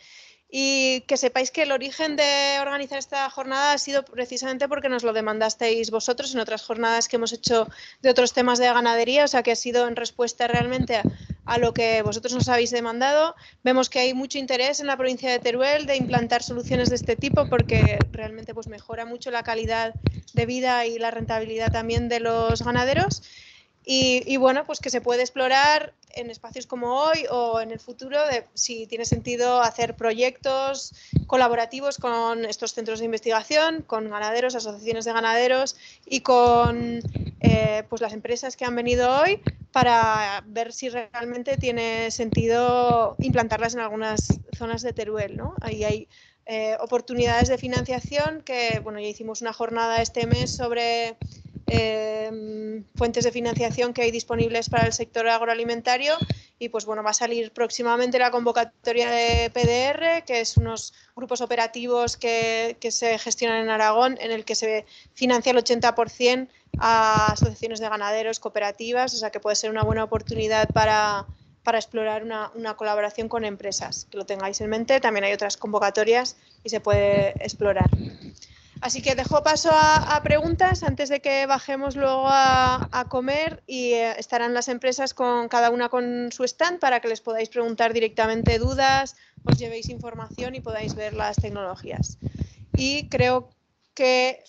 y que sepáis que el origen de organizar esta jornada ha sido precisamente porque nos lo demandasteis vosotros en otras jornadas que hemos hecho de otros temas de ganadería, o sea que ha sido en respuesta realmente a, lo que vosotros nos habéis demandado. Vemos que hay mucho interés en la provincia de Teruel de implantar soluciones de este tipo porque realmente pues mejora mucho la calidad de vida y la rentabilidad también de los ganaderos. Y, bueno, pues que se puede explorar en espacios como hoy o en el futuro, de si tiene sentido hacer proyectos colaborativos con estos centros de investigación, con ganaderos, asociaciones de ganaderos y con eh, pues las empresas que han venido hoy para ver si realmente tiene sentido implantarlas en algunas zonas de Teruel. ¿no? Ahí hay eh, oportunidades de financiación que, bueno, ya hicimos una jornada este mes sobre eh, fuentes de financiación que hay disponibles para el sector agroalimentario y pues bueno, va a salir próximamente la convocatoria de PDR, que es unos grupos operativos que, que se gestionan en Aragón, en el que se financia el 80% a asociaciones de ganaderos, cooperativas, o sea que puede ser una buena oportunidad para, para explorar una, una colaboración con empresas, que lo tengáis en mente. También hay otras convocatorias y se puede explorar. Así que dejo paso a, preguntas antes de que bajemos luego a, a comer y eh, estarán las empresas con cada una con su stand para que les podáis preguntar directamente dudas, os llevéis información y podáis ver las tecnologías. Y creo que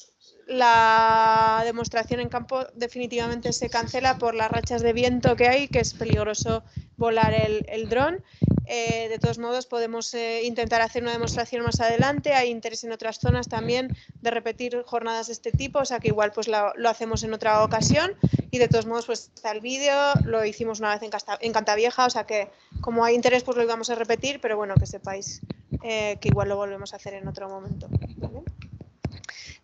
la demostración en campo definitivamente se cancela por las rachas de viento que hay, que es peligroso volar el, el dron. Eh, de todos modos, podemos eh, intentar hacer una demostración más adelante. Hay interés en otras zonas también de repetir jornadas de este tipo, o sea que igual pues lo, hacemos en otra ocasión. Y de todos modos, pues está el vídeo, lo hicimos una vez en, Casta- en Cantavieja, o sea que como hay interés, pues lo íbamos a repetir, pero bueno, que sepáis eh, que igual lo volvemos a hacer en otro momento.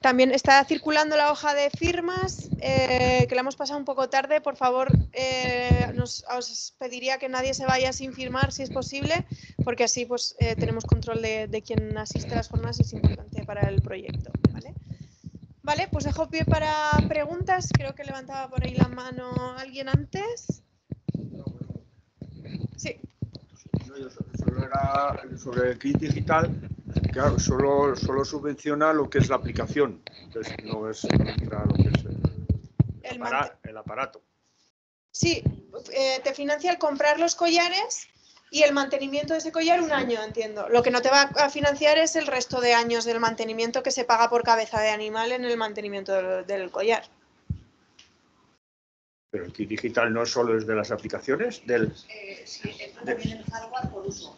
También está circulando la hoja de firmas, eh, que la hemos pasado un poco tarde. Por favor, eh, nos- os pediría que nadie se vaya sin firmar, si es posible, porque así pues, eh, tenemos control de, de quién asiste a las jornadas y es importante para el proyecto. ¿vale? Vale, pues dejo pie para preguntas. Creo que levantaba por ahí la mano alguien antes. Sí. Sobre el kit digital, claro, solo, solo subvenciona lo que es la aplicación, entonces no es no entra lo que es el, El apara- el aparato. Sí, eh, te financia el comprar los collares y el mantenimiento de ese collar un año, entiendo. Lo que no te va a financiar es el resto de años del mantenimiento que se paga por cabeza de animal en el mantenimiento del, del collar. Pero el kit digital no solo es de las aplicaciones, del, Eh, sí, entra también en hardware por uso.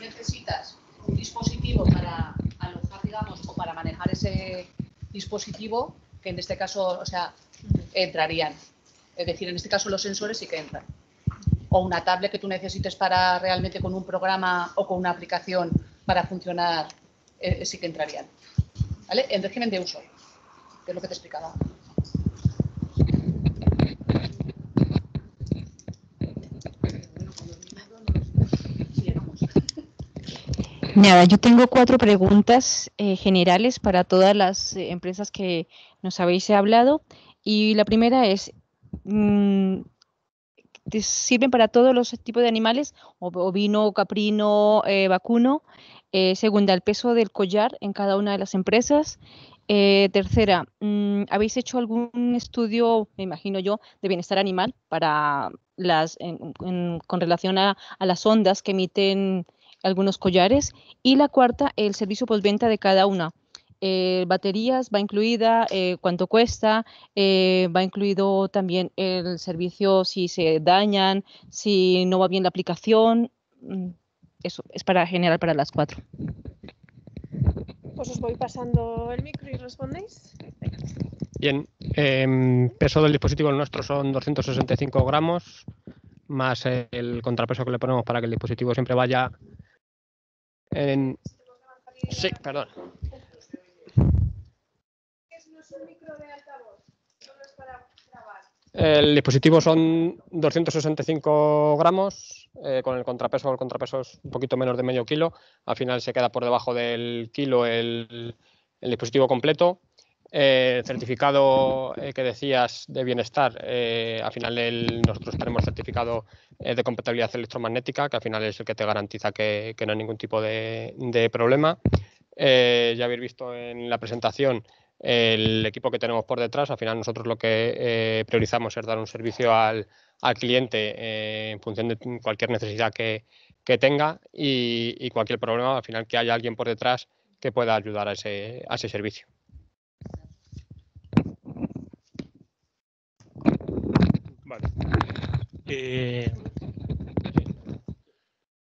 Necesitas un dispositivo para alojar, digamos, o para manejar ese dispositivo, que en este caso, o sea, entrarían. Es decir, en este caso los sensores sí que entran. O una tablet que tú necesites para realmente con un programa o con una aplicación para funcionar, eh, sí que entrarían. ¿Vale? En régimen de uso, que es lo que te explicaba. Nada, yo tengo cuatro preguntas eh, generales para todas las eh, empresas que nos habéis hablado. Y la primera es, mm, ¿te ¿sirven para todos los tipos de animales? Ovino, caprino, eh, vacuno. Eh, segunda, el peso del collar en cada una de las empresas. Eh, tercera, mm, ¿habéis hecho algún estudio, me imagino yo, de bienestar animal para las, con relación a las ondas que emiten algunos collares? Y la cuarta, el servicio postventa de cada una. Eh, baterías va incluida, eh, cuánto cuesta, eh, va incluido también el servicio si se dañan, si no va bien la aplicación. mm, Eso es para general para las cuatro. Pues os voy pasando el micro y respondéis. Bien, em, peso del dispositivo nuestro son 265 gramos, más el contrapeso que le ponemos para que el dispositivo siempre vaya en... Sí, perdón. El dispositivo son 265 gramos, eh, con el contrapeso, el contrapeso es un poquito menos de medio kilo. Al final se queda por debajo del kilo el, el dispositivo completo. Eh, certificado eh, que decías de bienestar, eh, al final el- nosotros tenemos certificado eh, de compatibilidad electromagnética, que al final es el que te garantiza que, no hay ningún tipo de, problema. Ya habéis visto en la presentación el equipo que tenemos por detrás. Al final nosotros lo que priorizamos es dar un servicio al, cliente en función de cualquier necesidad que, que tenga y, y cualquier problema, al final que haya alguien por detrás que pueda ayudar a ese, a ese servicio. Vale. Eh,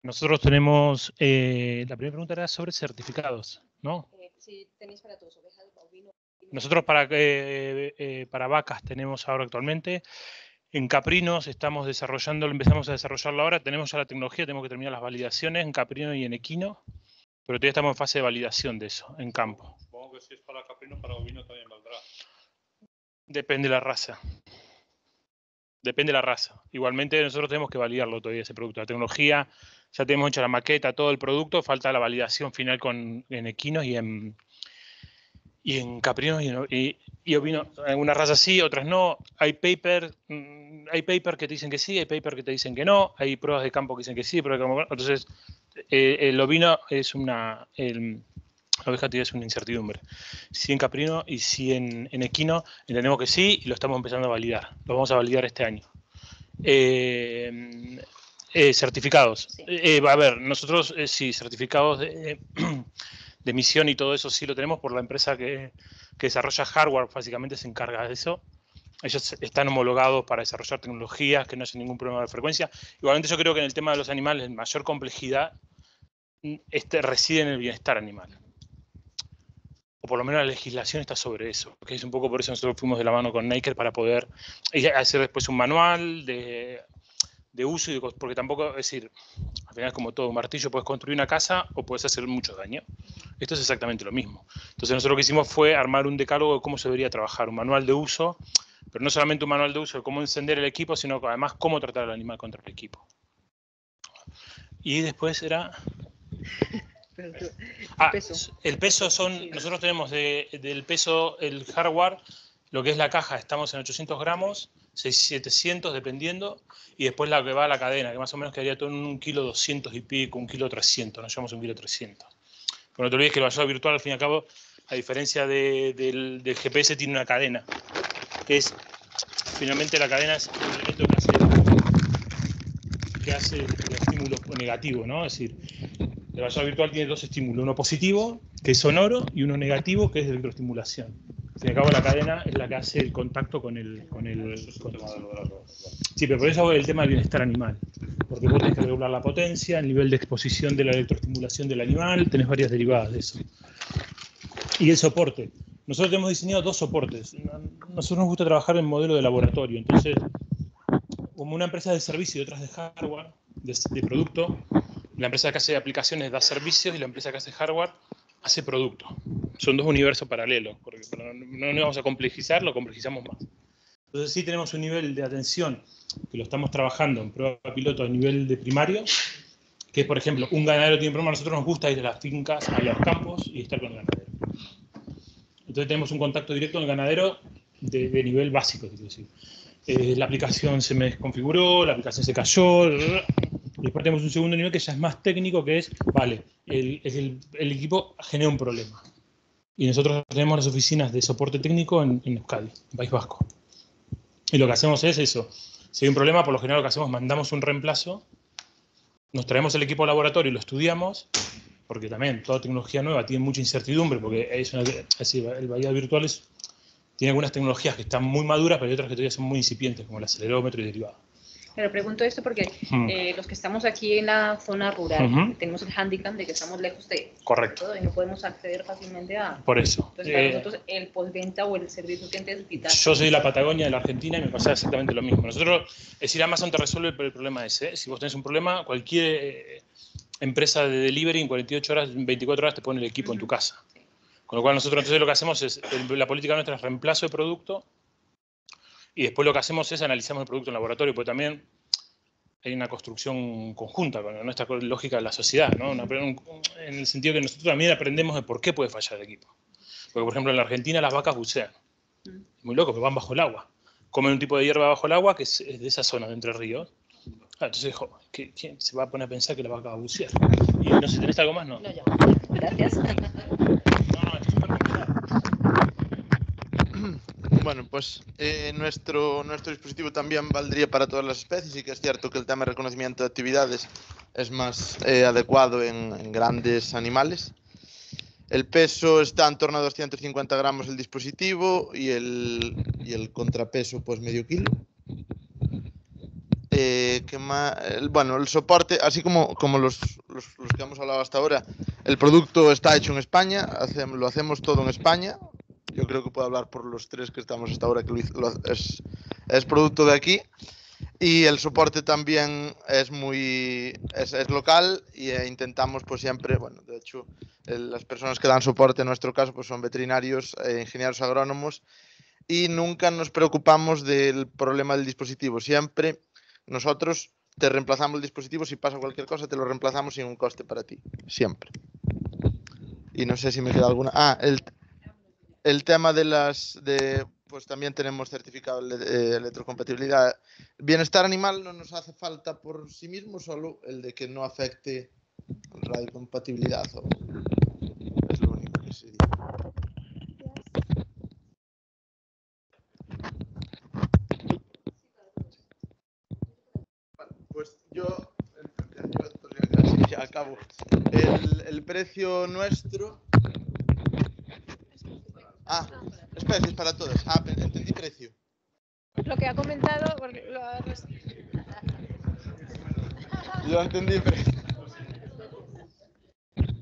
nosotros tenemos, eh, la primera pregunta era sobre certificados, ¿no? Si tenéis para todos, ovejas, bovino. Nosotros para, eh, eh, para vacas tenemos ahora actualmente. En Caprinos estamos desarrollando, empezamos a desarrollarlo ahora. Tenemos ya la tecnología, tenemos que terminar las validaciones en Caprino y en Equino, pero todavía estamos en fase de validación de eso, en campo. Supongo que si es para caprino, para ovino también valdrá. Depende de la raza. Depende de la raza. Igualmente nosotros tenemos que validarlo todavía ese producto. La tecnología, ya tenemos hecha la maqueta, todo el producto, falta la validación final con, en equinos y en, y en caprinos y, y, y ovino. Algunas razas sí, otras no. Hay paper, mm, hay paper que te dicen que sí, hay paper que te dicen que no, hay pruebas de campo que dicen que sí, no. Entonces, eh, el ovino es una... la oveja tiene es una incertidumbre. Sí en caprino y sí en, en equino, entendemos que sí y lo estamos empezando a validar. Lo vamos a validar este año. Eh, eh, certificados. Eh, a ver, nosotros sí, certificados de, de emisión y todo eso sí lo tenemos por la empresa que, que desarrolla hardware, básicamente se encarga de eso. Ellos están homologados para desarrollar tecnologías que no hacen ningún problema de frecuencia. Igualmente yo creo que en el tema de los animales, mayor complejidad este, reside en el bienestar animal o por lo menos la legislación está sobre eso, que es un poco por eso nosotros fuimos de la mano con Naker para poder hacer después un manual de, de uso, y de porque tampoco, es decir, al final es como todo, un martillo puedes construir una casa o puedes hacer mucho daño. Esto es exactamente lo mismo. Entonces nosotros lo que hicimos fue armar un decálogo de cómo se debería trabajar, un manual de uso, pero no solamente un manual de uso de cómo encender el equipo, sino además cómo tratar al animal contra el equipo. Y después era... Ah, el peso son, nosotros tenemos de- del peso, el hardware, lo que es la caja, estamos en 800 gramos, 600, 700 dependiendo, y después la que va a la cadena, que más o menos quedaría todo en un kilo 200 y pico, un kilo 300, nos llevamos un kilo 300. Pero no te olvides que el vallado virtual, al fin y al cabo, a diferencia de- del, del GPS, tiene una cadena, que es, finalmente la cadena es el elemento que hace, que hace el estímulo negativo, ¿no? Es decir, el vallado virtual tiene dos estímulos, uno positivo, que es sonoro, y uno negativo, que es de electroestimulación. Al cabo, la cadena es la que hace el contacto con el... Con el con- Sí, pero por eso el tema del bienestar animal. Porque vos tenés que regular la potencia, el nivel de exposición de la electroestimulación del animal, tenés varias derivadas de eso. Y el soporte. Nosotros hemos diseñado dos soportes. Nosotros nos gusta trabajar en modelo de laboratorio. Entonces, como una empresa de servicio y otras de hardware, de, de producto, la empresa que hace aplicaciones da servicios y la empresa que hace hardware hace producto. Son dos universos paralelos, porque no, no nos vamos a complejizar, lo complejizamos más. Entonces sí tenemos un nivel de atención que lo estamos trabajando en prueba piloto a nivel de primario, que es, por ejemplo, un ganadero tiene problema, a nosotros nos gusta ir a las fincas, a los campos y estar con el ganadero. Entonces tenemos un contacto directo con el ganadero de, de nivel básico, quiero decir. Eh, la aplicación se me desconfiguró, la aplicación se cayó, después tenemos un segundo nivel que ya es más técnico, que es, vale, el, equipo genera un problema. Y nosotros tenemos las oficinas de soporte técnico en, en Euskadi, en País Vasco. Y lo que hacemos es eso. Si hay un problema, por lo general lo que hacemos es mandamos un reemplazo, nos traemos el equipo al laboratorio y lo estudiamos, porque también toda tecnología nueva tiene mucha incertidumbre, porque el Bahía Virtual es- tiene algunas tecnologías que están muy maduras, pero hay otras que todavía son muy incipientes, como el acelerómetro y derivado. Pero pregunto esto porque eh, los que estamos aquí en la zona rural Ujú. tenemos el handicap de que estamos lejos de Correcto. todo y no podemos acceder fácilmente a. Por eso. Entonces, para Eh, nosotros el postventa o el servicio cliente es vital. Yo soy de la Patagonia, de la Argentina, y me pasa exactamente lo mismo. Nosotros, es decir, Amazon te resuelve el, el problema ese. ¿eh? Si vos tenés un problema, cualquier eh, empresa de delivery en 48 horas, en 24 horas te pone el equipo en tu casa. Con lo cual nosotros entonces lo que hacemos es, el- la política nuestra es reemplazo de producto Y después lo que hacemos es analizamos el producto en laboratorio, porque también hay una construcción conjunta con nuestra lógica de la sociedad, ¿no? Una- en el sentido que nosotros también aprendemos de por qué puede fallar el equipo. Porque, por ejemplo, en la Argentina las vacas bucean. Muy loco, porque van bajo el agua. Comen un tipo de hierba bajo el agua que es, es de esa zona de Entre Ríos. Ah, entonces, jo, ¿qué- ¿quién se va a poner a pensar que la vaca va a bucear? Y no sé, ¿tenés algo más? No. No, ya. Gracias. Bueno, pues eh, nuestro, nuestro dispositivo también valdría para todas las especies y que es cierto que el tema de reconocimiento de actividades es más eh, adecuado en, grandes animales. El peso está en torno a 250 gramos el dispositivo y el, y el contrapeso pues medio kilo. Eh. El- bueno, el soporte, así como, como los, los- los que hemos hablado hasta ahora, el producto está hecho en España, lo hacemos todo en España. Yo creo que puedo hablar por los tres que estamos hasta ahora, que hizo- lo- es, es producto de aquí. Y el soporte también es muy es, es local y eh, intentamos pues siempre, bueno, de hecho, el- las personas que dan soporte en nuestro caso pues son veterinarios, eh, ingenieros agrónomos y nunca nos preocupamos del problema del dispositivo. Siempre nosotros te reemplazamos el dispositivo, si pasa cualquier cosa te lo reemplazamos sin un coste para ti, siempre. Y no sé si me queda alguna. Ah, el, el tema de las de pues también tenemos certificado de eh, electrocompatibilidad. Bienestar animal no nos hace falta por sí mismo, solo el de que no afecte radiocompatibilidad. Es lo único que se dice. Pues yo, ya acabo. El, el precio nuestro. Ah, especies para todas. Ah, entendí precio. Lo que ha comentado, lo Yo entendí precio.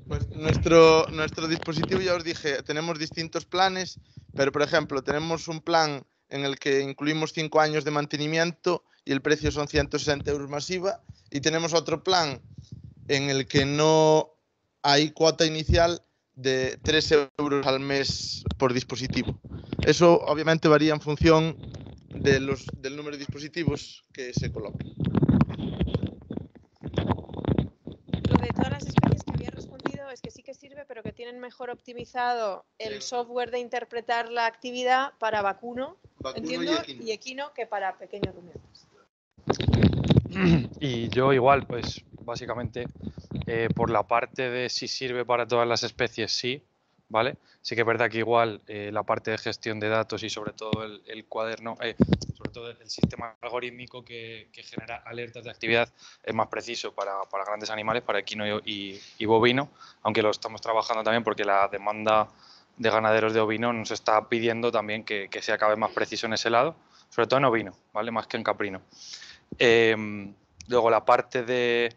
Pues nuestro, nuestro dispositivo, ya os dije, tenemos distintos planes, pero por ejemplo, tenemos un plan en el que incluimos 5 años de mantenimiento y el precio son 160 euros masiva, y tenemos otro plan en el que no hay cuota inicial de 3 euros al mes por dispositivo. Eso obviamente varía en función de los, del número de dispositivos que se coloquen. Lo de todas las especies que había respondido es que sí que sirve, pero que tienen mejor optimizado el software de interpretar la actividad para vacuno, Vacuno y entiendo, equino. y equino que para pequeños rumiantes. Y yo igual, pues básicamente eh, por la parte de si sirve para todas las especies, sí, ¿vale? Sí que es verdad que igual eh, la parte de gestión de datos y sobre todo el, cuaderno, eh, sobre todo el sistema algorítmico que, que genera alertas de actividad es más preciso para, para grandes animales, para equino y, y- y bovino, aunque lo estamos trabajando también porque la demanda de ganaderos de ovino nos está pidiendo también que, que sea cada vez más preciso en ese lado, sobre todo en ovino, ¿vale? Más que en caprino. Em, luego la parte de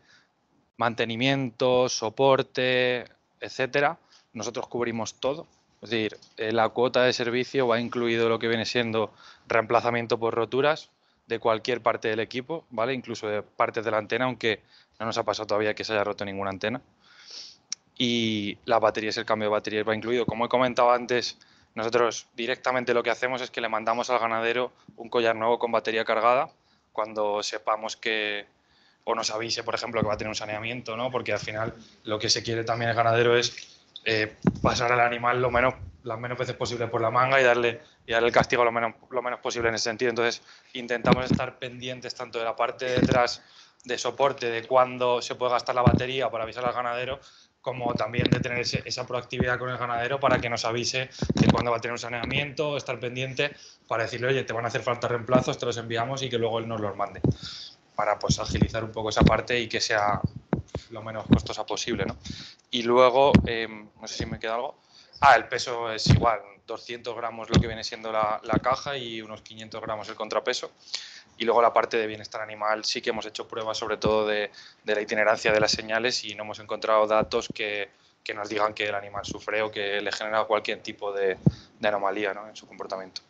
mantenimiento, soporte, etcétera, nosotros cubrimos todo. Es decir, eh, la cuota de servicio va incluido lo que viene siendo reemplazamiento por roturas de cualquier parte del equipo, ¿vale? Incluso de partes de la antena, aunque no nos ha pasado todavía que se haya roto ninguna antena. Y las baterías, el cambio de baterías va incluido. Como he comentado antes, nosotros directamente lo que hacemos es que le mandamos al ganadero un collar nuevo con batería cargada cuando sepamos que, o nos avise, por ejemplo, que va a tener un saneamiento, ¿no? Porque al final lo que se quiere también el ganadero es eh, pasar al animal lo menos, las menos veces posible por la manga y darle, y darle el castigo lo menos, lo menos posible en ese sentido. Entonces, intentamos estar pendientes tanto de la parte de detrás de soporte, de cuándo se puede gastar la batería para avisar al ganadero, como también de tener esa proactividad con el ganadero para que nos avise de cuándo va a tener un saneamiento, estar pendiente para decirle, oye, te van a hacer falta reemplazos, te los enviamos y que luego él nos los mande. Para pues agilizar un poco esa parte y que sea lo menos costosa posible, ¿no? Y luego, em, no sé si me queda algo. Ah, el peso es igual, 200 gramos lo que viene siendo la, la caja y unos 500 gramos el contrapeso. Y luego la parte de bienestar animal, sí que hemos hecho pruebas sobre todo de, de la itinerancia de las señales y no hemos encontrado datos que, que nos digan que el animal sufre o que le genera cualquier tipo de, de anomalía ¿no? en su comportamiento.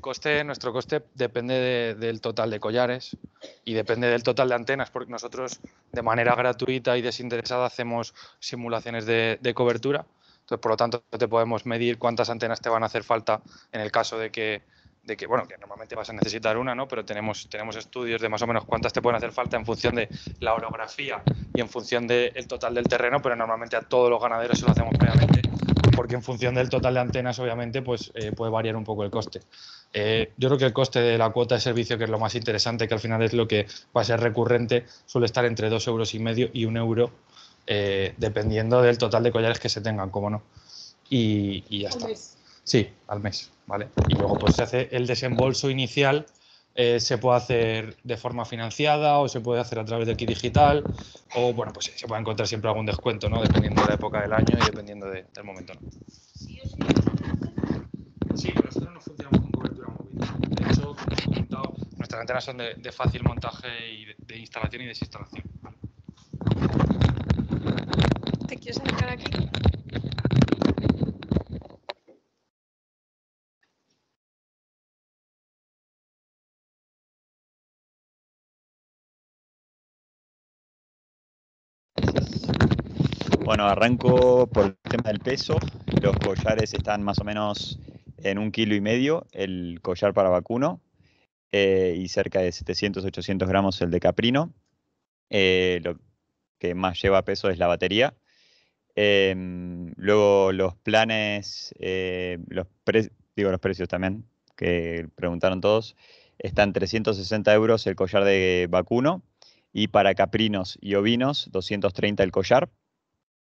El coste, nuestro coste depende de- del total de collares y depende del total de antenas, porque nosotros de manera gratuita y desinteresada hacemos simulaciones de, de cobertura. Entonces, por lo tanto, te podemos medir cuántas antenas te van a hacer falta en el caso de que, de que bueno, que normalmente vas a necesitar una, ¿no? Pero tenemos, tenemos estudios de más o menos cuántas te pueden hacer falta en función de la orografía y en función del total del terreno, pero normalmente a todos los ganaderos se lo hacemos previamente, porque en función del total de antenas, obviamente, pues eh, puede variar un poco el coste. Eh, yo creo que el coste de la cuota de servicio, que es lo más interesante, que al final es lo que va a ser recurrente, suele estar entre dos euros y medio y un euro, eh, dependiendo del total de collares que se tengan, como no. Y, y ya está. Sí, al mes, ¿vale? Y luego pues se hace el desembolso inicial, eh, se puede hacer de forma financiada o se puede hacer a través de kit digital o bueno, pues sí, se puede encontrar siempre algún descuento, ¿no? Dependiendo de la época del año y dependiendo de- del momento, ¿no? Sí, pero nosotros no funcionamos con cobertura móvil. De hecho, como os he comentado, nuestras antenas son de, de fácil montaje y de, de instalación y desinstalación. ¿Te quieres acercar aquí? Bueno, arranco por el tema del peso. Los collares están más o menos en un kilo y medio, el collar para vacuno, eh, y cerca de 700-800 gramos el de caprino. Eh, lo que más lleva peso es la batería. Em, luego los planes, eh, los pre- digo los precios también, que preguntaron todos, están 360 euros el collar de vacuno y para caprinos y ovinos 230 el collar.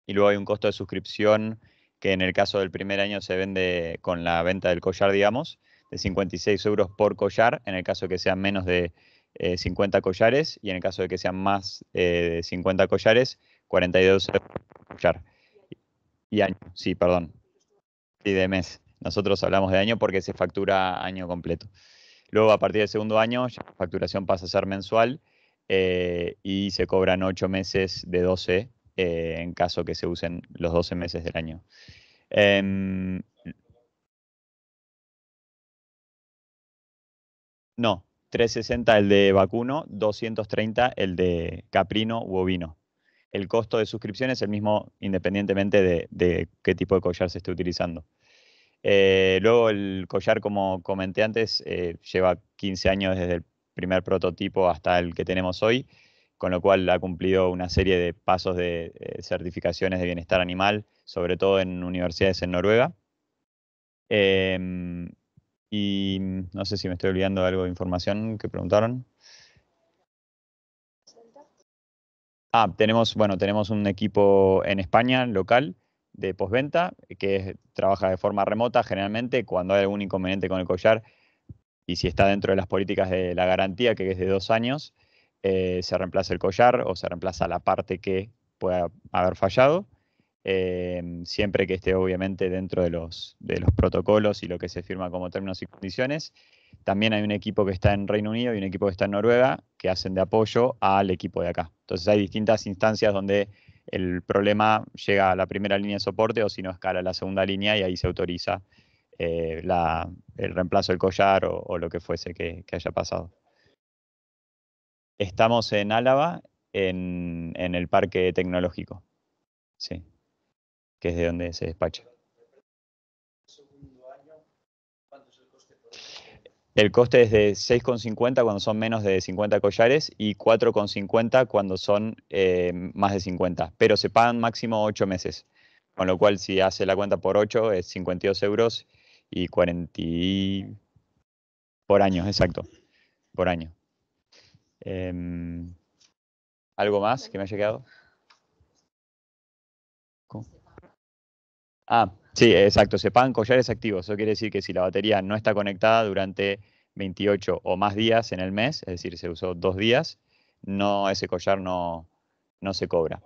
Y luego hay un costo de suscripción que en el caso del primer año se vende con la venta del collar, digamos, de 56 euros por collar, en el caso de que sean menos de eh, 50 collares, y en el caso de que sean más eh, de 50 collares, 42 euros por collar. Y año, sí, perdón. Y de mes. Nosotros hablamos de año porque se factura año completo. Luego, a partir del segundo año, ya la facturación pasa a ser mensual eh, y se cobran 8 meses de 12 eh, en caso que se usen los 12 meses del año. Em, no, 360 el de vacuno, 230 el de caprino u ovino. El costo de suscripción es el mismo independientemente de, qué tipo de collar se esté utilizando. Eh, luego el collar, como comenté antes, eh, lleva 15 años desde el primer prototipo hasta el que tenemos hoy, con lo cual ha cumplido una serie de pasos de eh, certificaciones de bienestar animal, sobre todo en universidades en Noruega. Em, y no sé si me estoy olvidando de algo de información que preguntaron. Ah, tenemos, bueno, tenemos un equipo en España local de postventa que trabaja de forma remota generalmente cuando hay algún inconveniente con el collar y si está dentro de las políticas de la garantía, que es de dos años, eh, se reemplaza el collar o se reemplaza la parte que pueda haber fallado, eh, siempre que esté obviamente dentro de los, de los protocolos y lo que se firma como términos y condiciones. También hay un equipo que está en Reino Unido y un equipo que está en Noruega que hacen de apoyo al equipo de acá. Entonces hay distintas instancias donde el problema llega a la primera línea de soporte o si no escala a la segunda línea y ahí se autoriza eh, el reemplazo del collar o, lo que fuese que haya pasado. Estamos en Álava, en, en el parque tecnológico, sí, que es de donde se despacha. El coste es de 6,50 cuando son menos de 50 collares y 4,50 cuando son eh, más de 50, pero se pagan máximo 8 meses, con lo cual si hace la cuenta por 8 es 52 euros y 40 y- por año, exacto, por año. Em, ¿Algo más que me haya quedado? Ah, sí, exacto, se pagan collares activos. Eso quiere decir que si la batería no está conectada durante 28 o más días en el mes, es decir, se usó dos días, no, ese collar no, no se cobra.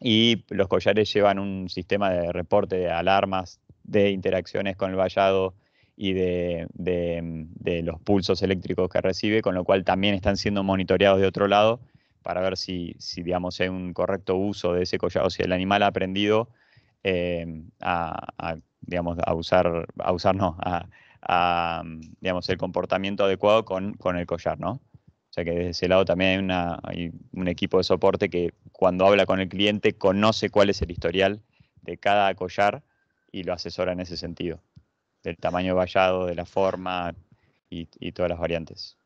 Y los collares llevan un sistema de reporte de alarmas, de interacciones con el vallado y de, de, los pulsos eléctricos que recibe, con lo cual también están siendo monitoreados de otro lado para ver si, si digamos, hay un correcto uso de ese collar, o si el animal ha aprendido eh, a, digamos, a usar, a usar no, a, digamos, el comportamiento adecuado con, con el collar, ¿no? O sea que desde ese lado también hay, una, hay un equipo de soporte que cuando habla con el cliente conoce cuál es el historial de cada collar y lo asesora en ese sentido, del tamaño vallado, de la forma y, y todas las variantes.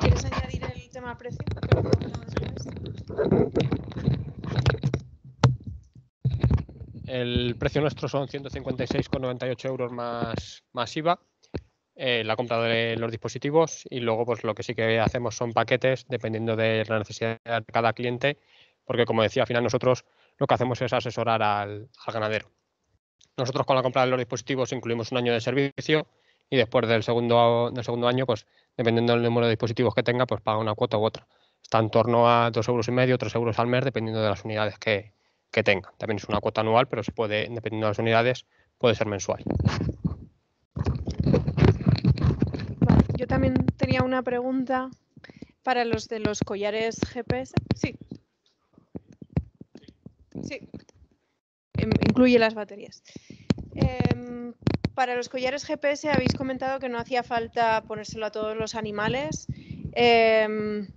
¿Quieres añadir el tema precio? El precio nuestro son 156,98 euros más, más IVA, eh, la compra de los dispositivos y luego pues lo que sí que hacemos son paquetes dependiendo de la necesidad de cada cliente, porque como decía, al final nosotros lo que hacemos es asesorar al, al ganadero. Nosotros con la compra de los dispositivos incluimos un año de servicio y después del segundo, año, pues dependiendo del número de dispositivos que tenga, pues paga una cuota u otra. Está en torno a dos euros y medio, tres euros al mes, dependiendo de las unidades que, que tenga. También es una cuota anual, pero se puede, dependiendo de las unidades, puede ser mensual. Yo también tenía una pregunta para los de los collares GPS. Sí. Sí. Em, Incluye las baterías. Em, para los collares GPS habéis comentado que no hacía falta ponérselo a todos los animales. Em,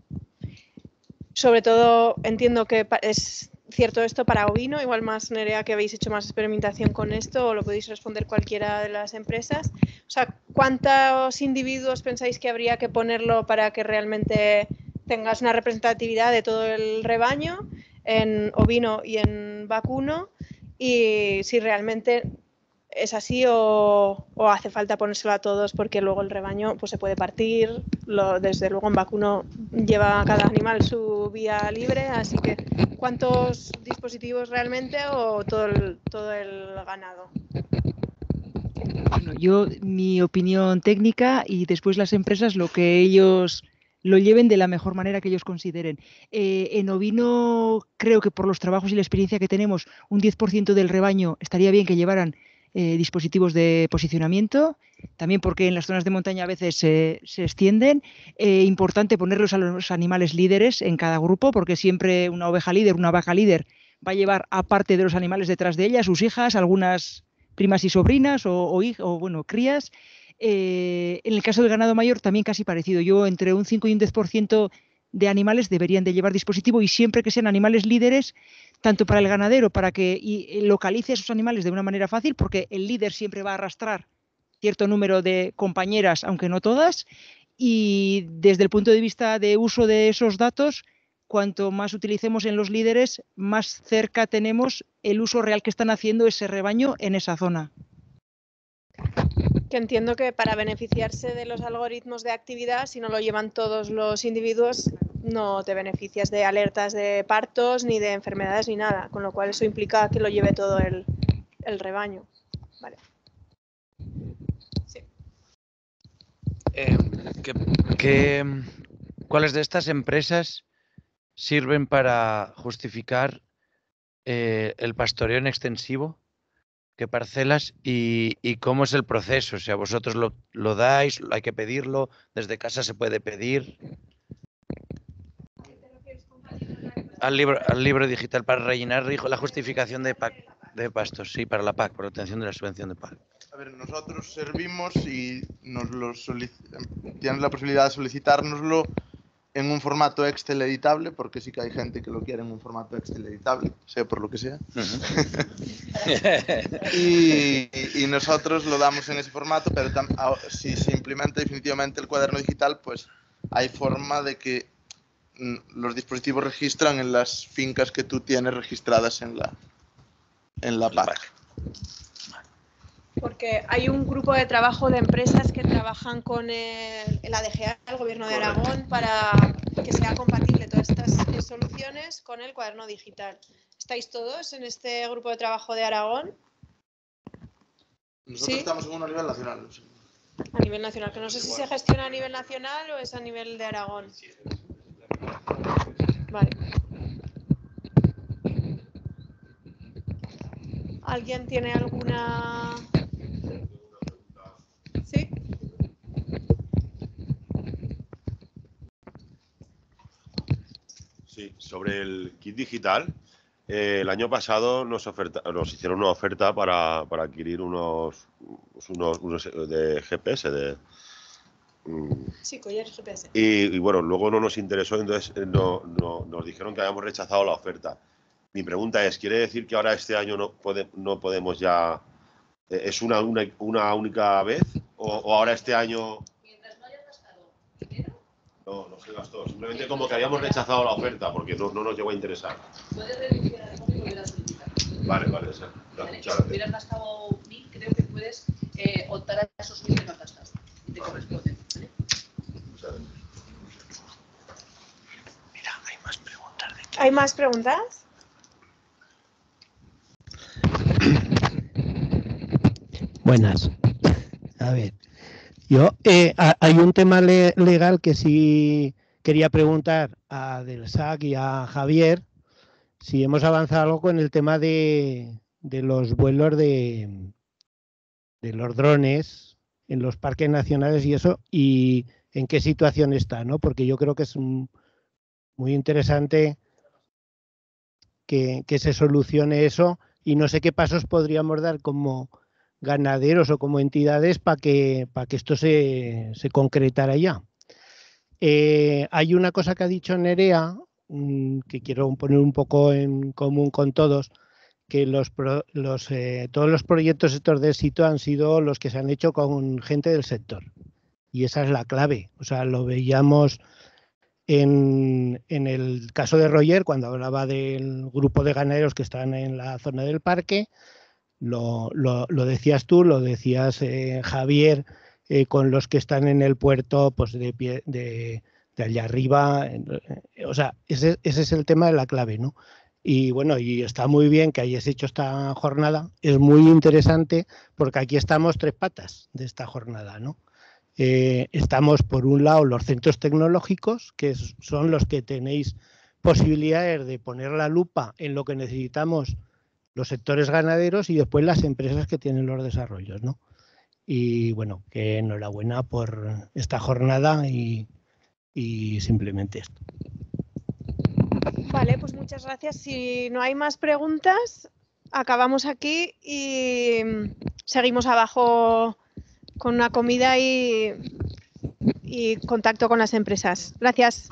sobre todo entiendo que es cierto esto para ovino, igual más Nerea que habéis hecho más experimentación con esto o lo podéis responder cualquiera de las empresas. O sea, ¿cuántos individuos pensáis que habría que ponerlo para que realmente tengas una representatividad de todo el rebaño en ovino y en vacuno? Y si realmente es así o, hace falta ponérselo a todos porque luego el rebaño pues, se puede partir. Lo, desde luego en vacuno lleva cada animal su vía libre, así que ¿cuántos dispositivos realmente o todo el, todo el ganado? Bueno, yo, mi opinión técnica y después las empresas lo que ellos lo lleven de la mejor manera que ellos consideren. Eh, en ovino, creo que por los trabajos y la experiencia que tenemos, un 10% del rebaño estaría bien que llevaran eh, dispositivos de posicionamiento, también porque en las zonas de montaña a veces se- extienden. Eh, importante ponerlos a los animales líderes en cada grupo, porque siempre una oveja líder, una vaca líder va a llevar aparte de los animales detrás de ella, sus hijas, algunas primas y sobrinas o, o, bueno, crías. Eh, en el caso del ganado mayor también casi parecido. Yo entre un 5 y un 10% de animales deberían de llevar dispositivo y siempre que sean animales líderes, tanto para el ganadero, para que eh, localice a esos animales de una manera fácil, porque el líder siempre va a arrastrar cierto número de compañeras, aunque no todas, y desde el punto de vista de uso de esos datos, cuanto más utilicemos en los líderes, más cerca tenemos el uso real que están haciendo ese rebaño en esa zona. Que entiendo que para beneficiarse de los algoritmos de actividad, si no lo llevan todos los individuos, no te beneficias de alertas de partos, ni de enfermedades, ni nada. Con lo cual eso implica que lo lleve todo el, rebaño. ¿qué- qué- ¿Cuáles de estas empresas sirven para justificar eh, el pastoreo en extensivo? ¿Qué parcelas y, y cómo es el proceso? O sea, vosotros lo, lo dais, hay que pedirlo, desde casa se puede pedir. Al libro, al libro digital para rellenar rijo- la justificación de, PAC, de pastos, sí, para la PAC, por obtención de la subvención de PAC. A ver, nosotros servimos y nos lo tienes la posibilidad de solicitárnoslo en un formato Excel editable, porque sí que hay gente que lo quiere en un formato Excel editable, sea por lo que sea. y, y nosotros lo damos en ese formato, pero tam- si se implementa definitivamente el cuaderno digital, pues hay forma de que mm, los dispositivos registran en las fincas que tú tienes registradas en la, en la PAC. Porque hay un grupo de trabajo de empresas que trabajan con el, el ADGA, el Gobierno de Aragón, para que sea compatible todas estas soluciones con el cuaderno digital. ¿Estáis todos en este grupo de trabajo de Aragón Nosotros Sí. estamos en uno a nivel nacional. no sé. a nivel nacional? Que no sé si se gestiona a nivel nacional o es a nivel de Aragón. Vale. ¿Alguien tiene alguna...? ¿Sí? Sí, sobre el kit digital, eh, el año pasado nos, oferta- nos hicieron una oferta para, para adquirir unos, unos, unos de GPS. De, mm, Sí, collares GPS. y, y bueno, luego no nos interesó, entonces eh, no, no- nos dijeron que habíamos rechazado la oferta. mi pregunta es, ¿quiere decir que ahora este año no, pode- no podemos ya... eh, ¿Es una, una, una única vez? O, o ahora este año...? No, no se gastó. Simplemente como que habíamos rechazado la oferta porque no, no nos llegó a interesar. Puedes renunciar al fondo y volver a solicitar. Vale, vale, esa- ¿vale? Si hubieras gastado mil, creo que puedes eh, optar a esos mil que no has gastado y te corresponden. ¿vale? ¿Hay más preguntas? Buenas. A ver, yo eh, ha- hay un tema le- legal que sí quería preguntar a Del SAC y a Javier si hemos avanzado algo con el tema de, de los vuelos de, de los drones en los parques nacionales y eso, y en qué situación está, ¿no? Porque yo creo que es muy interesante que, que se solucione eso y no sé qué pasos podríamos dar como ganaderos o como entidades para que, para que esto se, se concretara ya. Eh, hay una cosa que ha dicho Nerea mm, que quiero poner un poco en común con todos, que los, los, eh, todos los proyectos estos de éxito han sido los que se han hecho con gente del sector. Y esa es la clave. O sea, lo veíamos en, en el caso de Roger, cuando hablaba del grupo de ganaderos que están en la zona del parque, lo, lo- decías tú, lo decías eh, Javier, eh, con los que están en el puerto pues de, pie- de, allá arriba. eh, O sea, ese, ese es el tema de la clave, ¿no? Y bueno, y está muy bien que hayas hecho esta jornada. Es muy interesante porque aquí estamos tres patas de esta jornada, ¿no? Eh, estamos por un lado los centros tecnológicos, que son los que tenéis posibilidades de poner la lupa en lo que necesitamos los sectores ganaderos y después las empresas que tienen los desarrollos, ¿no? Y bueno, que enhorabuena por esta jornada y, y simplemente esto. Vale, pues muchas gracias. Si no hay más preguntas, acabamos aquí y mm, seguimos abajo con una comida y, y contacto con las empresas. Gracias.